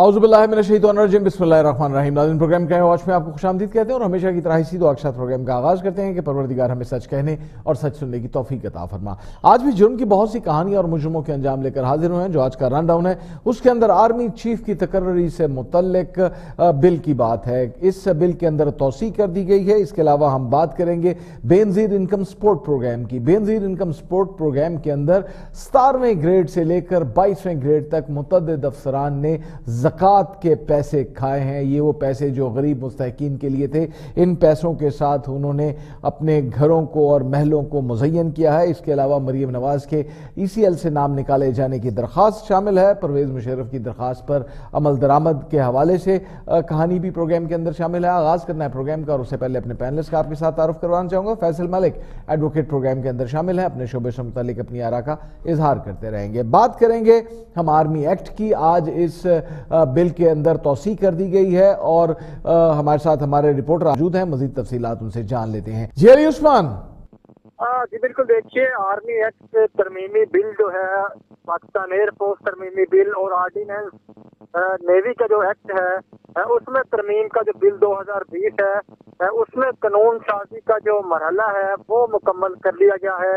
اعوذ باللہ من الشیطان الرجیم، بسم اللہ الرحمن الرحیم۔ ناظرین، پروگرام کیا ہے؟ واچ میں آپ کو خوش آمدید کہتے ہیں اور ہمیشہ کی طرح اسی دعا کے ساتھ پروگرام کا آغاز کرتے ہیں کہ پروردگار ہمیں سچ کہنے اور سچ سننے کی توفیق عطا فرما۔ آج بھی جرم کی بہت سی کہانیاں اور مجرموں کے انجام لے کر حاضر ہوئے ہیں، جو آج کا رن ڈاؤن ہے۔ اس کے اندر آرمی چیف کی تقرری سے متعلق بل کی بات ہے۔ اس بل کے اندر توسیع کر دی گئی ہے۔ اس کے علاوہ ہم بات کریں گے بینزیر انکم سپورٹ پروگرام کی۔ بینزیر انکم سپورٹ پروگرام کے اندر ستارویں گریڈ سے لے کر بائیسویں گریڈ تک متعدد افسران نے زکاة کے پیسے کھائے ہیں، یہ وہ پیسے جو غریب مستحقین کے لیے تھے۔ ان پیسوں کے ساتھ انہوں نے اپنے گھروں کو اور محلوں کو مزین کیا ہے۔ اس کے علاوہ مریم نواز کے ای سی ایل سے نام نکالے جانے کی درخواست شامل ہے۔ پرویز مشرف کی درخواست پر عمل درآمد کے حوالے سے کہانی بھی پروگرام کے اندر شامل ہے۔ آغاز کرنا ہے پروگرام کا اور اس سے پہلے اپنے پینلس کا آپ کے ساتھ تعارف کروانا چاہوں گا۔ فیصل ملک، ایڈوکیٹ پروگرام کے اندر شامل ہے۔ اپنے شعبے سے متعلق اپنی آرا کا اظہار کرتے رہیں گے۔ بات کریں گے ہم آرمی ایکٹ کی۔ آج اس بل کے اندر توسیع کر دی گئی ہے اور ہمارے ساتھ ہمارے رپورٹر موجود ہیں، مزید تفصیلات ان سے جان لیتے ہیں۔ جی علی عثمان۔ جی بالکل دیکھیے، آرمی ایکٹ ترمیمی بل جو ہے، پاکستان ایئر فورس ترمیمی بل اور آرڈیننس نیوی کا جو ایکٹ ہے اس میں ترمیم کا جو بل دو ہزار بیس ہے اس میں قانون سازی کا جو مرحلہ ہے، وہ مکمل کر لیا گیا ہے۔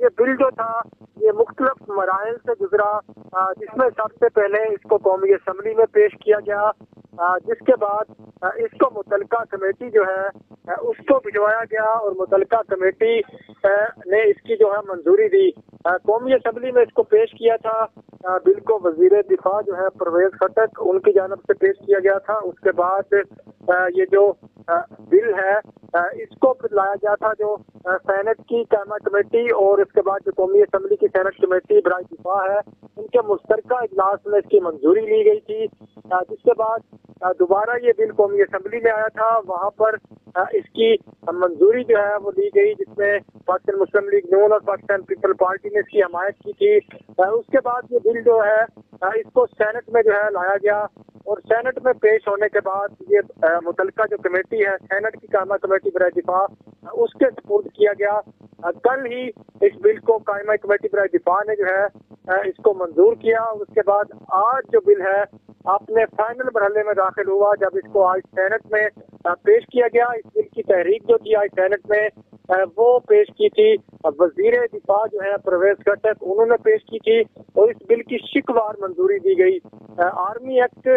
یہ بل جو تھا، یہ مختلف مراحل سے گزرا جس میں سب سے پہلے اس کو قومی اسمبلی میں پیش کیا گیا۔ جس کے بعد اس کو متعلقہ کمیٹی جو ہے اس کو بھجوایا گیا اور متعلقہ کمیٹی نے اس کی جو ہے منظوری دی۔ قومی اسمبلی میں اس کو پیش کیا تھا۔ بل کو وزیر دفاع جو ہے، پرویز خٹک، ان کی جانب سے پیش کیا گیا تھا۔ اس کے بعد یہ جو بل ہے اس کو لایا گیا تھا جو سینٹ کی قائمہ کمیٹی اور اس کے بعد جو قومی اسمبلی کی سینٹ کمیٹی برائے دفاع ہے، ان کے مشترکہ اجلاس میں اس کی منظوری لی گئی تھی۔ جس کے بعد دوبارہ یہ بل قومی اسمبلی میں آیا تھا، وہاں پر اس کی منظوری جو ہے وہ لی گئی، جس میں پاکستان مسلم لیگ نون اور پاکستان پیپل پارٹی نے اس کی حمایت کی تھی۔ اس کے بعد یہ بل جو ہے اس کو سینٹ میں جو ہے لایا گیا۔ اور سینٹ میں پیش ہونے کے بعد یہ متعلقہ جو کمیٹی ہے، سینٹ کی قائمہ کمیٹی برائے دفاع اس کے سپورٹ کیا گیا۔ کل ہی اس بل کو قائمہ کمیٹی برائے دفاع نے جو ہے اس کو منظور کیا۔ اس کے بعد آج جو بل ہے، اپنے فائنل مرحلے میں داخل ہوا، جب اس کو آج سینٹ میں پیش کیا گیا۔ اس بل کی تحریک جو تھی آج سینٹ میں وہ پیش کی تھی۔ وزیر دفاع جو ہے، پرویز کٹک، انہوں نے پیش کی تھی اور اس بل کی شکوار منظوری دی گئی۔ آرمی ایکٹ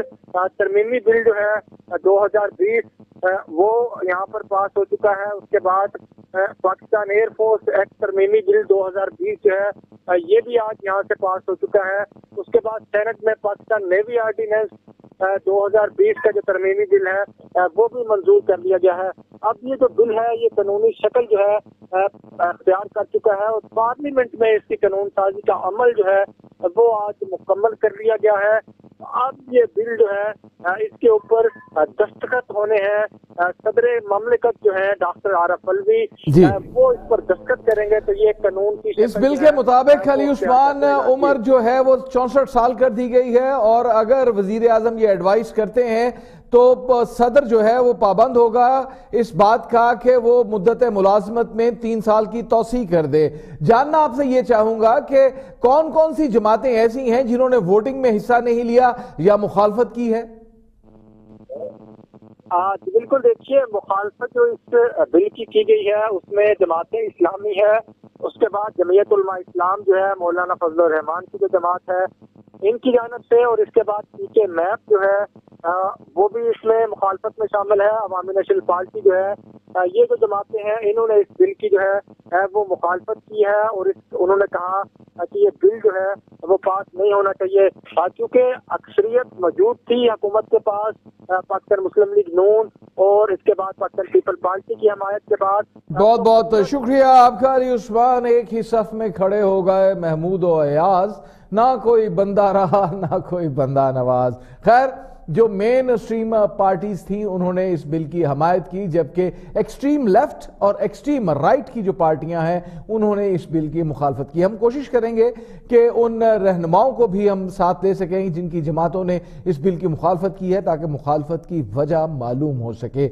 ترمیمی بل جو ہے دو ہزار بیس وہ یہاں پر پاس ہو چکا ہے۔ اس کے بعد پاکستان ایئر فورس ایکٹ ترمیمی بل دو ہزار بیس جو ہے یہ بھی آج یہاں سے پاس ہو چکا ہے۔ اس کے بعد سینٹ میں پاکستان نیوی آرڈیننس دو ہزار بیس کا جو ترمیمی بل ہے وہ بھی منظور کر لیا گیا ہے۔ اب یہ جو بل ہے، یہ قانونی شکل جو ہے اختیار کر چکا ہے اور پارلیمنٹ میں اس کی قانون سازی کا عمل جو ہے وہ آج مکمل کر لیا گیا ہے۔ اب یہ بل جو ہے اس کے اوپر دستخط ہونے ہیں۔ صدر مملکت جو ہے ڈاکٹر عارف الوی جی۔ وہ اس پر دستخط کریں گے تو یہ قانون کی اس بل کے مطابق علی عثمان عمر جو ہے وہ چونسٹھ سال کر دی گئی ہے۔ اور اگر وزیر اعظم یہ ایڈوائز کرتے ہیں تو صدر جو ہے وہ پابند ہوگا اس بات کا کہ وہ مدت ملازمت میں تین سال کی توسیع کر دے۔ جاننا آپ سے یہ چاہوں گا کہ کون کون سی جماعتیں ایسی ہیں جنہوں نے ووٹنگ میں حصہ نہیں لیا یا مخالفت کی ہے؟ جی، بالکل دیکھیے، مخالفت جو اس بل کی کی گئی ہے، اس میں جماعت اسلامی ہے۔ اس کے بعد جمعیت علماء اسلام جو ہے، مولانا فضل الرحمان کی جو جماعت ہے ان کی جانب سے اور اس کے بعد پی کے میپ جو ہے وہ بھی اس میں مخالفت میں شامل ہے۔ عوامی نیشنل پارٹی جو ہے یہ جو جماعتیں ہیں، انہوں نے اس بل کی جو ہے وہ مخالفت کی ہے اور اس، انہوں نے کہا کہ یہ بل جو ہے، وہ پاس نہیں ہونا چاہیے۔ کیونکہ اکثریت موجود تھی حکومت کے پاس پاکستان مسلم لیگ نون اور اس کے بعد پاکستان پیپل پارٹی کی حمایت کے بعد۔ بہت بہت شکریہ آپ کا۔ علی عثمان ایک ہی صف میں کھڑے ہو گئے، محمود و ایاز۔ نہ کوئی بندہ رہا، نہ کوئی بندہ نواز۔ خیر، جو مین اسٹریم پارٹیز تھیں، انہوں نے اس بل کی حمایت کی، جبکہ ایکسٹریم لیفٹ اور ایکسٹریم رائٹ کی جو پارٹیاں ہیں، انہوں نے اس بل کی مخالفت کی۔ ہم کوشش کریں گے کہ ان رہنماؤں کو بھی ہم ساتھ لے سکیں، جن کی جماعتوں نے اس بل کی مخالفت کی ہے، تاکہ مخالفت کی وجہ معلوم ہو سکے۔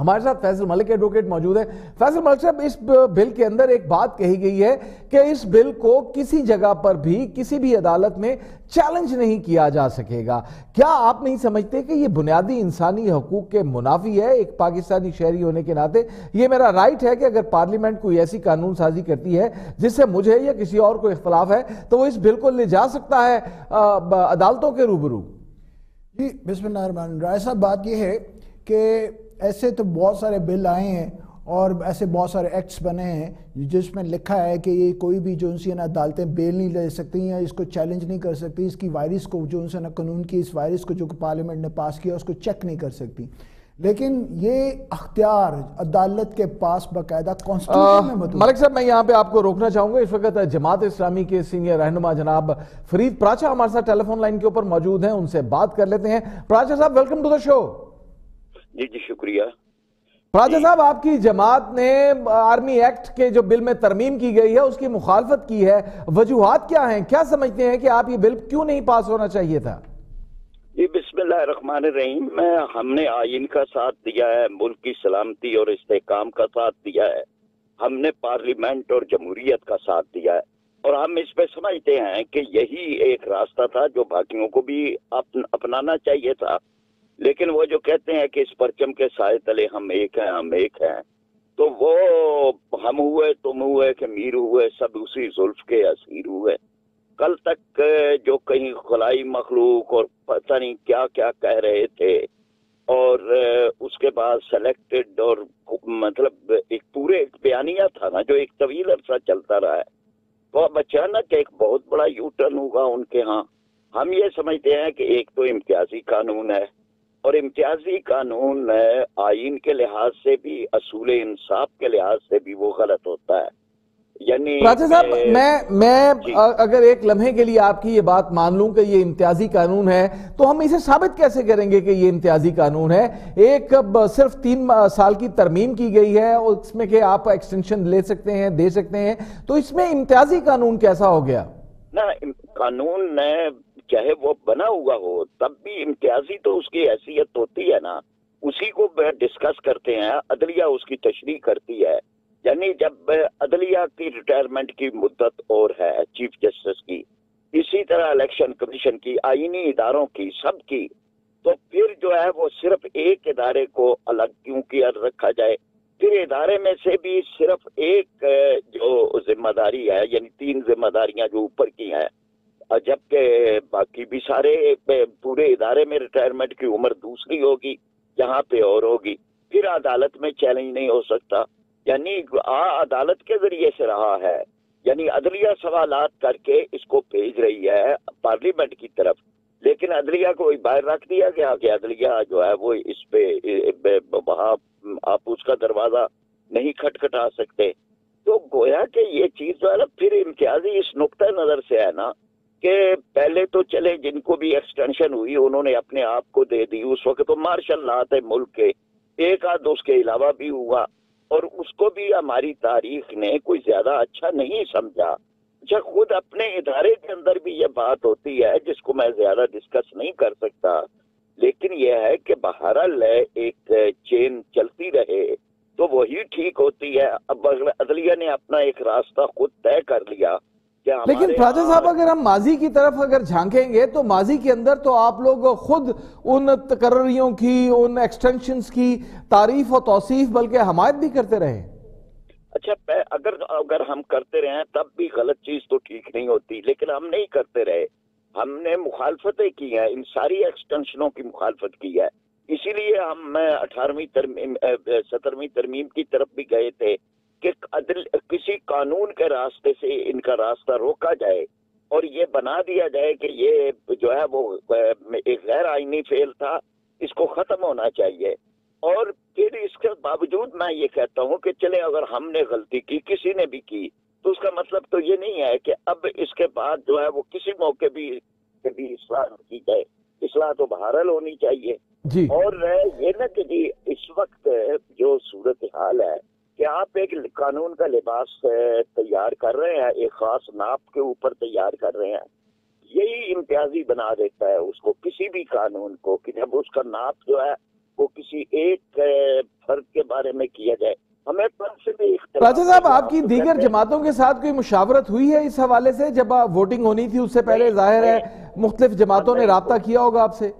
ہمارے ساتھ فیصل ملک ایڈوکیٹ موجود ہے۔ فیصل ملک صاحب، اس بل کے اندر ایک بات کہی گئی ہے کہ اس بل کو کسی جگہ پر بھی، کسی بھی عدالت میں چیلنج نہیں کیا جا سکے گا۔ کیا آپ نہیں سمجھتے کہ یہ بنیادی انسانی حقوق کے منافی ہے؟ ایک پاکستانی شہری ہونے کے ناطے یہ میرا رائٹ ہے کہ اگر پارلیمنٹ کوئی ایسی قانون سازی کرتی ہے جس سے مجھے یا کسی اور کو اختلاف ہے، تو وہ اس بل کو لے جا سکتا ہے عدالتوں کے روبرو۔ جی بسم اللہ الرحمن الرحیم۔ صاحب، بات یہ ہے کہ ایسے تو بہت سارے بل آئے ہیں اور ایسے بہت سارے ایکٹس بنے ہیں جس میں لکھا ہے کہ یہ کوئی بھی جو ان سے نا عدالتیں بیل نہیں لے سکتی یا اس کو چیلنج نہیں کر سکتی اس کی وائرس کو جو ان سے نا قانون کی اس وائرس کو جو پارلیمنٹ نے پاس کیا اس کو چیک نہیں کر سکتی۔ لیکن یہ اختیار عدالت کے پاس باقاعدہ میں ملک صاحب میں یہاں پہ آپ کو روکنا چاہوں گا۔ اس وقت جماعت اسلامی کے سینئر رہنما جناب فرید پراچا ہمارے ساتھ ٹیلی فون لائن کے اوپر موجود ہیں ان سے بات کر لیتے ہیں۔ پراچا صاحب ویلکم ٹو دا شو جی جی شکریہ۔ راجہ جی۔ صاحب آپ کی جماعت نے آرمی ایکٹ کے جو بل میں ترمیم کی گئی ہے اس کی مخالفت کی ہے وجوہات کیا ہیں؟ کیا سمجھتے ہیں کہ آپ یہ بل کیوں نہیں پاس ہونا چاہیے تھا؟ جی بسم اللہ الرحمن الرحیم میں ہم نے آئین کا ساتھ دیا ہے ملک کی سلامتی اور استحکام کا ساتھ دیا ہے۔ ہم نے پارلیمنٹ اور جمہوریت کا ساتھ دیا ہے۔ اور ہم اس پہ سمجھتے ہیں کہ یہی ایک راستہ تھا جو باقیوں کو بھی اپنانا چاہیے تھا۔ لیکن وہ جو کہتے ہیں کہ اس پرچم کے سائے تلے ہم ایک ہیں، ہم ایک ہیں، تو وہ ہم ہوئے، تم ہوئے، کہ میر ہوئے، سب اسی زلف کے اسیر ہوئے۔ کل تک جو کہیں خلائی مخلوق اور پتہ نہیں کیا کیا کہہ رہے تھے، اور اس کے بعد سلیکٹڈ اور مطلب ایک پورے ایک بیانیہ تھا نا، جو ایک طویل عرصہ چلتا رہا ہے۔ تو اب اچانک ایک بہت بڑا یو ٹرن ہوگا ان کے ہاں۔ ہم یہ سمجھتے ہیں کہ ایک تو امتیازی قانون ہے۔ اور امتیازی قانون آئین کے لحاظ سے بھی اصول انصاف کے لحاظ سے بھی وہ غلط ہوتا ہے۔ یعنی صاحب میں میں جی۔ اگر ایک لمحے کے لیے آپ کی یہ بات مان لوں کہ یہ امتیازی قانون ہے تو ہم اسے ثابت کیسے کریں گے کہ یہ امتیازی قانون ہے؟ ایک صرف تین سال کی ترمیم کی گئی ہے اور اس میں کہ آپ ایکسٹینشن لے سکتے ہیں دے سکتے ہیں تو اس میں امتیازی قانون کیسا ہو گیا؟ نا قانون چاہے وہ بنا ہوا ہو، تب بھی امتیازی تو اس کی حیثیت ہوتی ہے نا۔ اسی کو ڈسکس کرتے ہیں، عدلیہ اس کی تشریح کرتی ہے۔ یعنی جب عدلیہ کی ریٹائرمنٹ کی مدت اور ہے چیف جسٹس کی۔ اسی طرح الیکشن کمیشن کی، آئینی اداروں کی، سب کی۔ تو پھر جو ہے وہ صرف ایک ادارے کو الگ کیوں کیا رکھا جائے؟ پھر ادارے میں سے بھی صرف ایک، جو ذمہ داری ہے یعنی تین ذمہ داریاں جو اوپر کی ہیں جبکہ باقی بھی سارے پورے ادارے میں ریٹائرمنٹ کی عمر دوسری ہوگی، جہاں پہ اور ہوگی، پھر عدالت میں چیلنج نہیں ہو سکتا۔ یعنی آ عدالت کے ذریعے سے رہا ہے۔ یعنی عدلیہ سوالات کر کے اس کو بھیج رہی ہے پارلیمنٹ کی طرف۔ لیکن عدلیہ کو باہر رکھ دیا گیا کہ عدلیہ جو ہے وہ اس پہ، وہاں آپ اس کا دروازہ نہیں کھٹکھٹا سکتے۔ تو گویا کہ یہ چیز جو ہے نا، پھر امتیازی اس نقطۂ نظر سے ہے نا کہ پہلے تو چلے، جن کو بھی ایکسٹینشن ہوئی، انہوں نے اپنے آپ کو دے دی اس وقت، تو مارشل لا تھے ملک کے ایک آدھ اس کے علاوہ بھی ہوا۔ اور اس کو بھی ہماری تاریخ نے کوئی زیادہ اچھا نہیں سمجھا۔ اچھا خود اپنے ادارے کے اندر بھی یہ بات ہوتی ہے، جس کو میں زیادہ ڈسکس نہیں کر سکتا۔ لیکن یہ ہے کہ بہرحال ایک چین چلتی رہے، تو وہی ٹھیک ہوتی ہے۔ اب عدلیہ نے اپنا ایک راستہ خود طے کر لیا۔ لیکن پراجا صاحب اگر ہم ماضی کی طرف اگر جھانکیں گے تو ماضی کے اندر تو آپ لوگ خود ان تقرریوں کی ان ایکسٹینشنز کی تعریف و توصیف بلکہ حمایت بھی کرتے رہے۔ اچھا اگر اگر ہم کرتے رہے تب بھی غلط چیز تو ٹھیک نہیں ہوتی لیکن ہم نہیں کرتے رہے۔ ہم نے مخالفتیں کی ہیں ان ساری ایکسٹینشنوں کی مخالفت کی ہے۔ اسی لیے ہم اٹھارہویں ترمیم سترویں ترمیم کی طرف بھی گئے تھے۔ کہ عدل کسی قانون کے راستے سے ان کا راستہ روکا جائے اور یہ بنا دیا جائے کہ یہ جو ہے وہ ایک غیر آئینی فیل تھا اس کو ختم ہونا چاہیے۔ اور پھر اس کے باوجود میں یہ کہتا ہوں کہ چلے اگر ہم نے غلطی کی کسی نے بھی کی تو اس کا مطلب تو یہ نہیں ہے کہ اب اس کے بعد جو ہے وہ کسی موقع بھی کبھی اصلاح کی جائے۔ اصلاح تو بہرحال ہونی چاہیے۔ جی۔ اور یہ نا کہ جی اس وقت جو صورت حال ہے کہ آپ ایک قانون کا لباس تیار کر رہے ہیں ایک خاص ناپ کے اوپر تیار کر رہے ہیں یہی امتیازی بنا دیتا ہے اس کو کسی بھی قانون کو کہ جب اس کا ناپ جو ہے وہ کسی ایک فرق کے بارے میں کیا جائے ہمیں سے بھی راجہ صاحب آپ کی دیگر جماعتوں کے ساتھ کوئی مشاورت ہوئی ہے اس حوالے سے؟ جب ووٹنگ ہونی تھی اس سے پہلے ظاہر ہے مختلف جماعتوں نے رابطہ کیا ہوگا آپ سے۔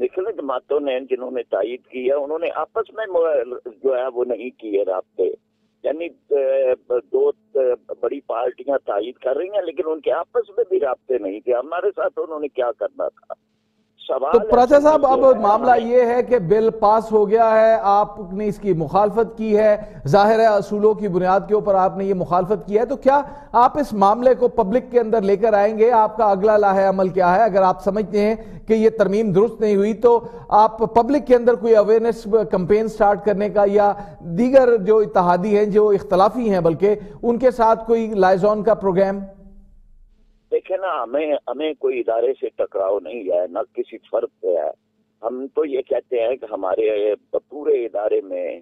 نکل جماعتوں نے جنہوں نے تائید کی ہے انہوں نے آپس میں جو ہے وہ نہیں کیے رابطے۔ یعنی دو بڑی پارٹیاں تائید کر رہی ہیں، لیکن ان کے آپس میں بھی رابطے نہیں تھے۔ ہمارے ساتھ انہوں نے کیا کرنا تھا؟ تو پراچا صاحب اب معاملہ یہ ہے کہ بل پاس ہو گیا ہے آپ نے اس کی مخالفت کی ہے ظاہر ہے اصولوں کی بنیاد کے اوپر آپ نے یہ مخالفت کی ہے تو کیا آپ اس معاملے کو پبلک کے اندر لے کر آئیں گے؟ آپ کا اگلا لاہ عمل کیا ہے؟ اگر آپ سمجھتے ہیں کہ یہ ترمیم درست نہیں ہوئی تو آپ پبلک کے اندر کوئی اویئرنیس کمپین سٹارٹ کرنے کا یا دیگر جو اتحادی ہیں جو اختلافی ہیں بلکہ ان کے ساتھ کوئی لائزون کا پروگرام دیکھیں نا، ہمیں ہمیں کوئی ادارے سے ٹکراؤ نہیں ہے، نہ کسی فرد سے ہے۔ ہم تو یہ کہتے ہیں کہ ہمارے پورے ادارے میں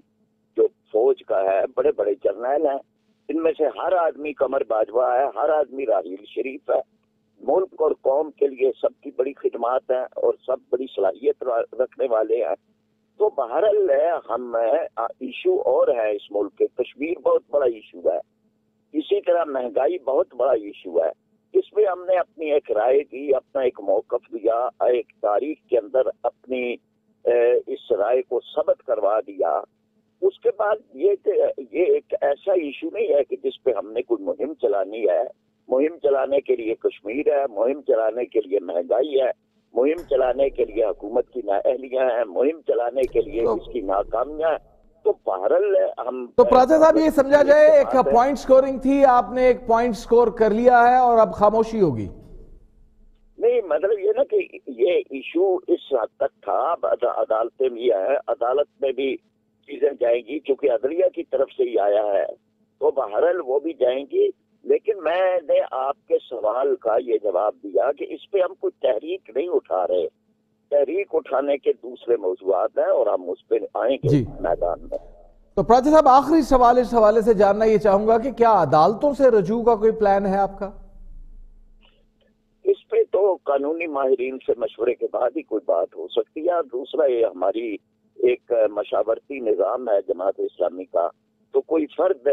جو فوج کا ہے، بڑے بڑے جرنیل ہیں۔ ان میں سے ہر آدمی کمر باجوا ہے، ہر آدمی راہیل شریف ہے۔ ملک اور قوم کے لیے سب کی بڑی خدمات ہیں اور سب بڑی صلاحیت رکھنے والے ہیں۔ تو بہرحال ہم ایشو اور ہے اس ملک کے۔ کشمیر بہت بڑا ایشو ہے۔ اسی طرح مہنگائی بہت بڑا ایشو ہے۔ اس میں ہم نے اپنی ایک رائے دی اپنا ایک موقف دیا ایک تاریخ کے اندر اپنی اس رائے کو ثبت کروا دیا۔ اس کے بعد یہ یہ ایک ایسا ایشو نہیں ہے کہ جس پہ ہم نے کوئی مہم چلانی ہے۔ مہم چلانے کے لیے کشمیر ہے مہم چلانے کے لیے مہنگائی ہے مہم چلانے کے لیے حکومت کی نااہلیاں ہیں مہم چلانے کے لیے اس کی ناکامیاں ہیں۔ تو بہرل ہم تو پراجا صاحب یہ سمجھا جائے ایک پوائنٹ سکورنگ تھی آپ نے ایک پوائنٹ سکور کر لیا ہے اور اب خاموشی ہوگی۔ نہیں مطلب یہ نا کہ یہ ایشو اس حد تک تھا عدالتیں بھی ہے۔ عدالت میں بھی چیزیں جائیں گی چونکہ عدلیہ کی طرف سے ہی آیا ہے۔ تو بہرحال وہ بھی جائیں گی۔ لیکن میں نے آپ کے سوال کا یہ جواب دیا کہ اس پہ ہم کوئی تحریک نہیں اٹھا رہے۔ تحریک اٹھانے کے دوسرے موضوعات ہیں اور ہم اس پہ آئیں گے جی۔ میدان میں۔ تو پراجا صاحب آخری سوال اس حوالے سے جاننا یہ چاہوں گا کہ کیا عدالتوں سے رجوع کا کوئی پلان ہے آپ کا؟ اس پہ تو قانونی ماہرین سے مشورے کے بعد ہی کوئی بات ہو سکتی ہے۔ دوسرا یہ ہماری ایک مشاورتی نظام ہے جماعت اسلامی کا۔ تو کوئی فرد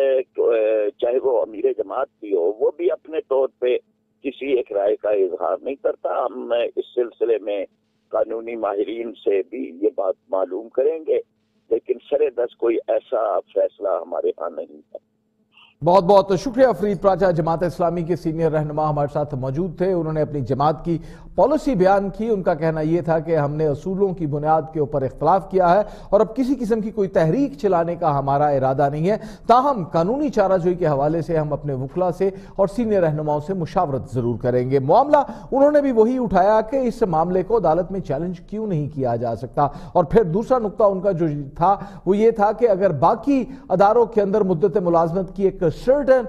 چاہے وہ امیر جماعت کی ہو وہ بھی اپنے طور پہ کسی ایک رائے کا اظہار نہیں کرتا۔ ہم اس سلسلے میں قانونی ماہرین سے بھی یہ بات معلوم کریں گے، لیکن سر دس کوئی ایسا فیصلہ ہمارے ہاں نہیں ہے۔ بہت بہت شکریہ فرید پراچا، جماعت اسلامی کے سینئر رہنما ہمارے ساتھ موجود تھے، انہوں نے اپنی جماعت کی پالیسی بیان کی۔ ان کا کہنا یہ تھا کہ ہم نے اصولوں کی بنیاد کے اوپر اختلاف کیا ہے اور اب کسی قسم کی کوئی تحریک چلانے کا ہمارا ارادہ نہیں ہے۔ تاہم، قانونی چارہ جوئی کے حوالے سے ہم اپنے وکلا سے اور سینئر رہنماؤں سے مشاورت ضرور کریں گے۔ معاملہ انہوں نے بھی وہی اٹھایا کہ اس معاملے کو عدالت میں چیلنج کیوں نہیں کیا جا سکتا۔ اور پھر دوسرا نقطہ ان کا جو تھا، وہ یہ تھا کہ اگر باقی اداروں کے اندر مدت ملازمت کی ایک سرٹن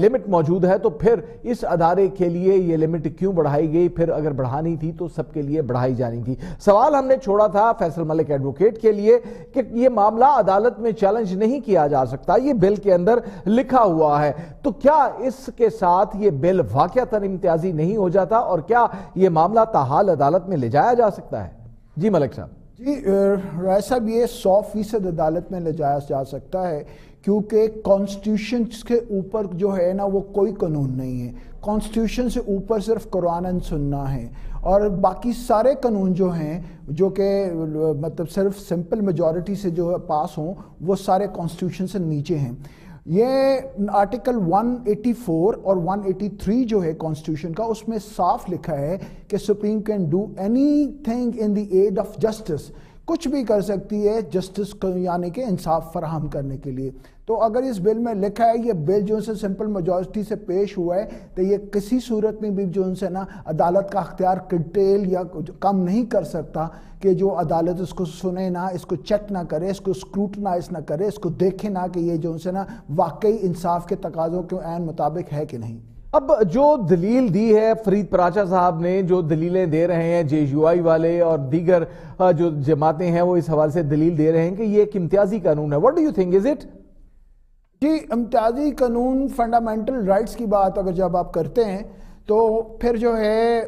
لمٹ موجود ہے، تو پھر اس ادارے کے لیے یہ لمٹ کیوں بڑھائی گئی؟ پھر اگر بڑھانی تھی تو سب کے لیے بڑھائی جانی تھی۔ سوال ہم نے چھوڑا تھا فیصل ملک ایڈوکیٹ کے لیے کہ یہ معاملہ عدالت میں چیلنج نہیں کیا جا سکتا، یہ بل کے اندر لکھا ہوا ہے۔ تو کیا اس کے ساتھ یہ بل واقعتاً امتیازی نہیں ہو جاتا اور کیا یہ معاملہ تاحال عدالت میں لے جایا جا سکتا ہے؟ جی ملک صاحب۔ جی رائے صاحب، یہ سو فیصد عدالت میں لے جایا جا سکتا ہے۔ کیونکہ کانسٹیوشن کے اوپر جو ہے نا وہ کوئی قانون نہیں ہے۔ کانسٹیوشن سے اوپر صرف قرآن سننا ہے۔ اور باقی سارے قانون جو ہیں، جو کہ مطلب صرف سمپل میجورٹی سے جو پاس ہوں، وہ سارے کانسٹیوشن سے نیچے ہیں۔ یہ آرٹیکل 184 اور 183 جو ہے کانسٹیوشن کا، اس میں صاف لکھا ہے کہ supreme can do anything in the aid of justice کچھ بھی کر سکتی ہے جسٹس یعنی کہ انصاف فراہم کرنے کے لیے۔ تو اگر اس بل میں لکھا ہے، یہ بل جو سے سمپل میجورٹی سے پیش ہوا ہے، تو یہ کسی صورت میں بھی جو ان سے نا عدالت کا اختیار کٹیل یا کم نہیں کر سکتا کہ جو عدالت اس کو سنے نہ اس کو چیک نہ کرے، اس کو اسکروٹنائز نہ کرے، اس کو دیکھے نہ کہ یہ جو ان سے نا واقعی انصاف کے تقاضوں کے عین مطابق ہے کہ نہیں۔ اب جو دلیل دی ہے فرید پراچا صاحب نے، جو دلیلیں دے رہے ہیں جے یو آئی والے اور دیگر جو جماعتیں ہیں، وہ اس حوالے سے دلیل دے رہے ہیں کہ یہ ایک امتیازی قانون ہے۔ What do you think is it جی امتیازی قانون فنڈامنٹل رائٹس کی بات اگر جب آپ کرتے ہیں، تو پھر جو ہے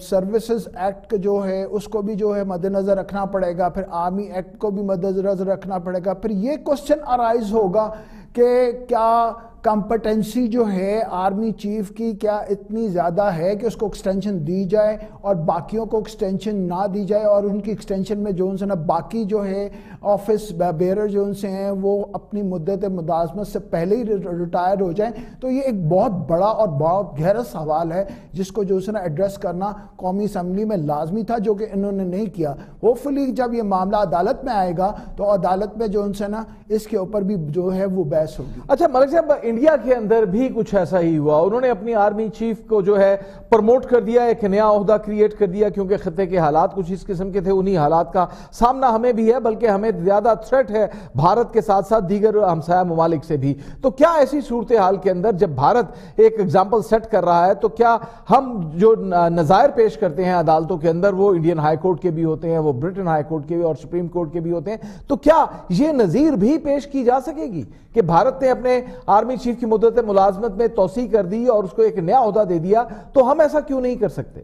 سروسز ایکٹ جو ہے، اس کو بھی جو ہے مد نظر رکھنا پڑے گا، پھر آرمی ایکٹ کو بھی مد نظر رکھنا پڑے گا۔ پھر یہ کوشچن ارائز ہوگا کہ کیا کمپٹنسی جو ہے آرمی چیف کی کیا اتنی زیادہ ہے کہ اس کو ایکسٹینشن دی جائے اور باقیوں کو ایکسٹینشن نہ دی جائے اور ان کی ایکسٹینشن میں جو ان سے نا باقی جو ہے آفس بیرر جو ان سے ہیں وہ اپنی مدت مدازمت سے پہلے ہی ریٹائر ہو جائیں۔ تو یہ ایک بہت بڑا اور بہت گہرا سوال ہے جس کو جو ان سے نا ایڈریس کرنا قومی اسمبلی میں لازمی تھا جو کہ انہوں نے نہیں کیا۔ ہوپفلی جب یہ معاملہ عدالت میں آئے گا تو عدالت میں جو ان سے نا اس کے اوپر بھی جو ہے وہ بحث ہوگی۔ اچھا ملک صاحب انڈیا کے اندر بھی کچھ ایسا ہی ہوا۔ انہوں نے اپنی آرمی چیف کو جو ہے پرموٹ کر دیا، ایک نیا عہدہ کریٹ کر دیا، کیونکہ خطے کے حالات کچھ اس قسم کے تھے، انہی حالات کا سامنا ہمیں بھی ہے، بلکہ ہمیں زیادہ تھریٹ ہے بھارت کے ساتھ ساتھ دیگر ہمسایہ ممالک سے بھی۔ تو کیا ایسی صورتحال کے اندر جب بھارت ایک اگزامپل سیٹ کر رہا ہے، تو کیا ہم جو نظائر پیش کرتے ہیں عدالتوں کے اندر، وہ انڈین ہائی کورٹ کے بھی ہوتے ہیں، وہ برٹن ہائی کورٹ کے بھی اور سپریم کورٹ کے بھی ہوتے ہیں، تو کیا یہ نظیر بھی پیش کی جا سکے گی کہ بھارت نے اپنے آرمی چیف کی مدت ملازمت میں توسیع کر دی اور اس کو ایک نیا عہدہ دے دیا، تو ہم ایسا کیوں نہیں کر سکتے؟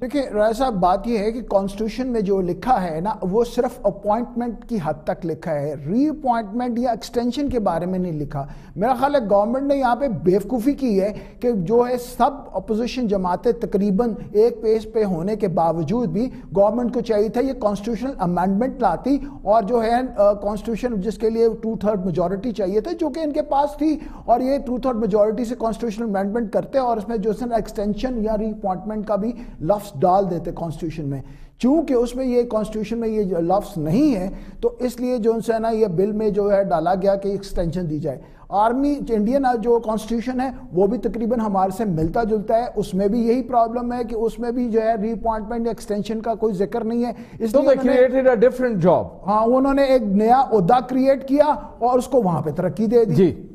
دیکھیں، رائے صاحب، بات یہ ہے کہ کانسٹیٹیوشن میں جو لکھا ہے نا، وہ صرف اپوائنٹمنٹ کی حد تک لکھا ہے۔ ری اپوائنٹمنٹ یا ایکسٹینشن کے بارے میں نہیں لکھا۔ میرا خیال ہے گورنمنٹ نے یہاں پہ بیوقوفی کی ہے کہ جو ہے سب اپوزیشن جماعتیں تقریباً ایک پیج پہ ہونے کے باوجود بھی گورنمنٹ کو چاہیے تھا یہ کانسٹیٹیوشنل امینڈمنٹ لاتی اور جو ہے کانسٹیٹیوشن جس کے لیے ٹو تھرڈ میجورٹی چاہیے تھا، جو کہ ان کے پاس تھی اور یہ ٹو تھرڈ میجورٹی سے کانسٹیٹیوشنل امینڈمنٹ کرتے اور اس میں جو ہے ایکسٹینشن یا ری اپوائنٹمنٹ کا بھی لفظ ڈال دیتے کانسٹیٹیوشن میں۔ چونکہ اس میں یہ کانسٹیٹیوشن میں یہ لفظ نہیں ہے تو اس لیے جو ان سے نا یہ بل میں جو ہے ڈالا گیا کہ ایکسٹینشن دی جائے۔ آرمی انڈین جو کانسٹیٹیوشن ہے وہ بھی تقریباً ہمارے سے ملتا جلتا ہے۔ اس میں بھی یہی پرابلم ہے کہ اس میں بھی جو ہے ری اپوائنٹمنٹ ایکسٹینشن کا کوئی ذکر نہیں ہے۔ اس لیے ہاں انہوں نے ایک نیا عہدہ کریٹ کیا اور اس کو وہاں پہ ترقی دے دی۔ جی۔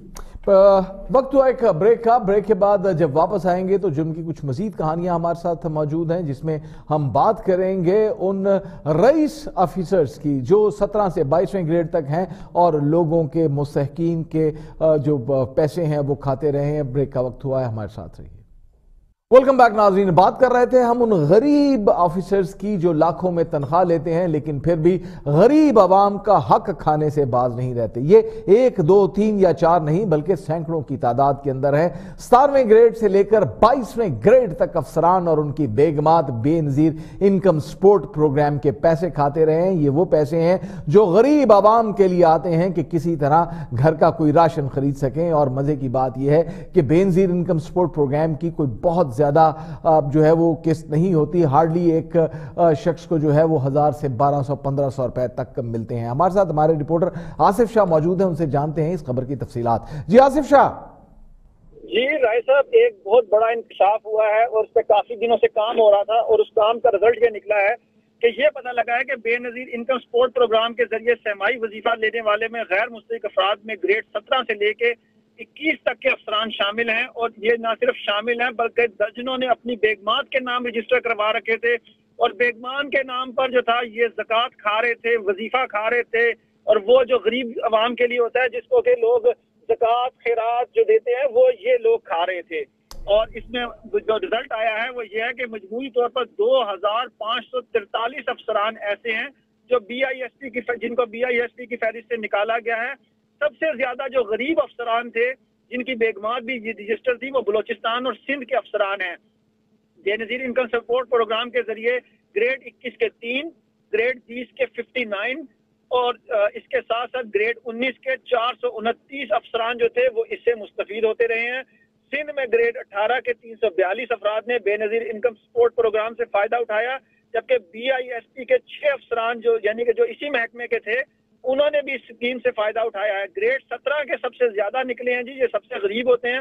وقت ہوا ایک بریک کا۔ بریک کے بعد جب واپس آئیں گے تو جم کی کچھ مزید کہانیاں ہمارے ساتھ موجود ہیں، جس میں ہم بات کریں گے ان رئیس آفیسرز کی، جو سترہ سے بائیسویں گریڈ تک ہیں اور لوگوں کے مستحقین کے جو پیسے ہیں وہ کھاتے رہے ہیں۔ بریک کا وقت ہوا ہے ہمارے ساتھ رہی ویلکم بیک ناظرین بات کر رہے تھے ہم ان غریب آفیسرز کی جو لاکھوں میں تنخواہ لیتے ہیں، لیکن پھر بھی غریب عوام کا حق کھانے سے باز نہیں رہتے۔ یہ ایک، دو، تین یا چار نہیں، بلکہ سینکڑوں کی تعداد کے اندر ہے ستارویں گریڈ سے لے کر بائیسویں گریڈ تک افسران اور ان کی بیگمات بے نظیر انکم سپورٹ پروگرام کے پیسے کھاتے رہے ہیں۔ یہ وہ پیسے ہیں جو غریب عوام کے لیے آتے ہیں کہ کسی طرح گھر کا کوئی راشن خرید سکیں۔ اور مزے کی بات یہ ہے کہ بے نظیر انکم سپورٹ پروگرام کی کوئی بہت زیادہ زیادہ جو ہے وہ قسط نہیں ہوتی، ہارڈلی ایک شخص کو جو ہے وہ ہزار سے بارہ سو، پندرہ سو روپے تک ملتے ہیں۔ ہمارے ساتھ ہمارے رپورٹر آصف شاہ موجود ہیں، ان سے جانتے ہیں اس خبر کی تفصیلات۔ جی آصف شاہ۔ جی رائے صاحب، ایک بہت بڑا انکشاف ہوا ہے اور اس پہ کافی دنوں سے کام ہو رہا تھا اور اس کام کا رزلٹ یہ نکلا ہے کہ یہ پتہ لگا ہے کہ بے نظیر انکم سپورٹ پروگرام کے ذریعے سہمائی وظیفہ لینے والے میں غیر مستحق افراد میں گریڈ سترہ سے لے کے اکیس تک کے افسران شامل ہیں اور یہ نہ صرف شامل ہیں بلکہ درجنوں نے اپنی بیگمات کے نام رجسٹر کروا رکھے تھے اور بیگمان کے نام پر جو تھا یہ زکوٰۃ کھا رہے تھے، وظیفہ کھا رہے تھے اور وہ جو غریب عوام کے لیے ہوتا ہے، جس کو کہ لوگ زکوٰۃ، خیرات جو دیتے ہیں، وہ یہ لوگ کھا رہے تھے۔ اور اس میں جو رزلٹ آیا ہے، وہ یہ ہے کہ مجموعی طور پر دو ہزار پانچ سو ترتالیس افسران ایسے ہیں جو بی آئی ایس پی کی جن کو بی آئی ایس پی کی فہرست سے نکالا گیا ہے۔ سب سے زیادہ جو غریب افسران تھے، جن کی بیگمات بھی رجسٹر تھی وہ بلوچستان اور سندھ کے افسران ہیں۔ بے نظیر انکم سپورٹ پروگرام کے ذریعے گریڈ اکیس کے تین گریڈ بیس کے ففٹی نائن اور اس کے ساتھ ساتھ گریڈ انیس کے چار سو انتیس افسران جو تھے، وہ اس سے مستفید ہوتے رہے ہیں۔ سندھ میں گریڈ اٹھارہ کے تین سو بیالیس افراد نے بے نظیر انکم سپورٹ پروگرام سے فائدہ اٹھایا، جبکہ بی آئی ایس پی کے چھ افسران جو یعنی کہ جو اسی محکمے کے تھے انہوں نے بھی اس اسکیم سے فائدہ اٹھایا ہے۔ گریڈ سترہ کے سب سے زیادہ نکلے ہیں جی یہ سب سے غریب ہوتے ہیں۔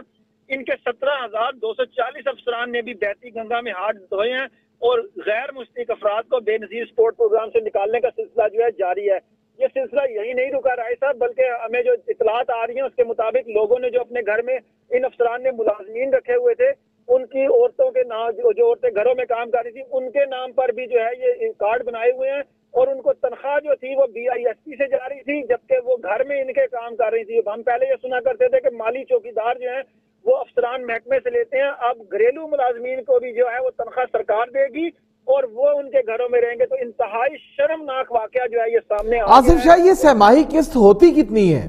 ان کے سترہ ہزار دو سو چالیس افسران نے بھی بیتی گنگا میں ہاتھ دھوئے ہیں اور غیر مستق افراد کو بے نظیر سپورٹ پروگرام سے نکالنے کا سلسلہ جو ہے جاری ہے۔ یہ سلسلہ یہی نہیں رکا رہا ہے صاحب، بلکہ ہمیں جو اطلاعات آ رہی ہیں، اس کے مطابق لوگوں نے جو اپنے گھر میں ان افسران نے ملازمین رکھے ہوئے تھے، ان کی عورتوں کے نام جو عورتیں گھروں میں کام کر رہی تھی ان کے نام پر بھی جو ہے یہ کارڈ بنائے ہوئے ہیں۔ اور ان کو تنخواہ جو تھی وہ بی آئی ایس پی سے جا رہی تھی جبکہ وہ گھر میں ان کے کام کر رہی تھی۔ ہم پہلے یہ سنا کرتے تھے کہ مالی چوکی دار جو ہیں وہ افسران محکمے سے لیتے ہیں۔ اب گھریلو ملازمین کو بھی جو ہے وہ تنخواہ سرکار دے گی اور وہ ان کے گھروں میں رہیں گے۔ تو انتہائی شرمناک واقعہ جو ہے یہ سامنے آصف شاہ یہ سہماہی قسط ہوتی کتنی ہے؟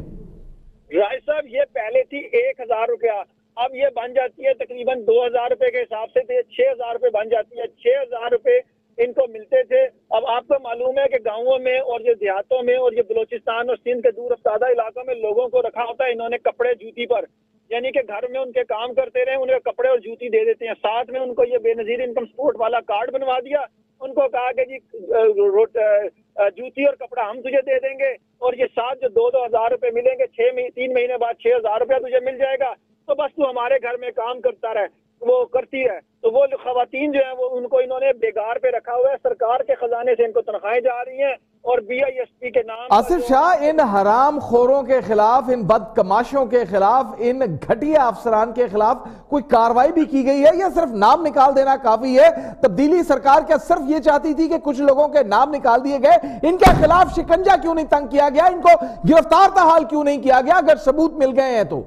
رائے صاحب یہ پہلے تھی ایک ہزار روپیہ۔ اب یہ بن جاتی ہے تقریباً دو ہزار روپے کے حساب سے چھ ہزار روپے بن جاتی ہے۔ چھ ہزار روپے ان کو ملتے تھے۔ اب آپ کو معلوم ہے کہ گاؤں میں اور یہ دیہاتوں میں اور یہ بلوچستان اور سندھ کے دور افتادہ علاقوں میں لوگوں کو رکھا ہوتا ہے، انہوں نے کپڑے جوتی پر۔ یعنی کہ گھر میں ان کے کام کرتے رہے انہیں کپڑے اور جوتی دے دیتے ہیں۔ ساتھ میں ان کو یہ بے نظیر انکم سپورٹ والا کارڈ بنوا دیا۔ ان کو کہا کہ جی جوتی اور کپڑا ہم تجھے دے دیں گے۔ اور یہ ساتھ جو دو دو ہزار روپے ملیں گے، چھ تین مہینے بعد چھ ہزار روپیہ تجھے مل جائے گا۔ تو بس تو ہمارے گھر میں کام کرتا رہے۔ وہ کرتی ہے۔ تو وہ خواتین جو ہیں وہ ان کو انہوں نے بیگار پہ رکھا ہوا ہے۔ سرکار کے خزانے سے ان کو تنخواہیں جا رہی ہیں اور بی آئی ایس پی کے نام آصف شاہ، ان حرام خوروں کے خلاف، ان بد کماشوں کے خلاف، ان گھٹیا افسران کے خلاف کوئی کاروائی بھی کی گئی ہے یا صرف نام نکال دینا کافی ہے؟ تبدیلی سرکار کیا صرف یہ چاہتی تھی کہ کچھ لوگوں کے نام نکال دیے گئے؟ ان کے خلاف شکنجہ کیوں نہیں تنگ کیا گیا؟ ان کو گرفتار تحال کیوں نہیں کیا گیا؟ اگر ثبوت مل گئے ہیں تو۔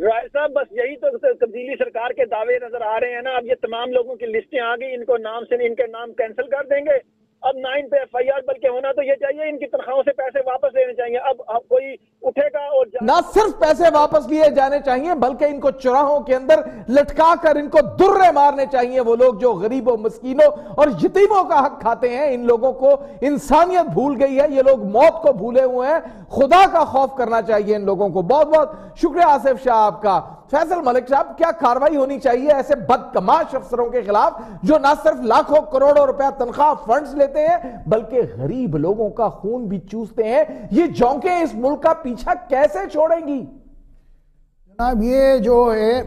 رائے صاحب، بس یہی تو تبدیلی سرکار کے دعوے نظر آ رہے ہیں نا۔ اب یہ تمام لوگوں کی لسٹیں آ گئی ان کو نام سے ان کے نام کینسل کر دیں گے۔ اب نائن پہ ایف آئی آر بلکہ ہونا تو یہ چاہیے ان کی تنخواہوں سے پیسے واپس لینے چاہیے۔ اب کوئی اٹھے گا اور نہ صرف پیسے واپس لیے جانے چاہیے، بلکہ ان کو چراہوں کے اندر لٹکا کر ان کو درے مارنے چاہیے۔ وہ لوگ جو غریبوں مسکینوں اور یتیموں کا حق کھاتے ہیں، ان لوگوں کو انسانیت بھول گئی ہے۔ یہ لوگ موت کو بھولے ہوئے ہیں۔ خدا کا خوف کرنا چاہیے ان لوگوں کو۔ بہت بہت شکریہ آصف شاہ آپ کا۔ فیصل ملک صاحب، کیا کاروائی ہونی چاہیے ایسے بدکماش افسروں کے خلاف جو نہ صرف لاکھوں کروڑوں روپیہ تنخواہ فنڈز لیتے ہیں، بلکہ غریب لوگوں کا خون بھی چوستے ہیں۔ یہ جونکیں اس ملک کا پیچھا کیسے چھوڑیں گی؟ جناب، یہ جو ہے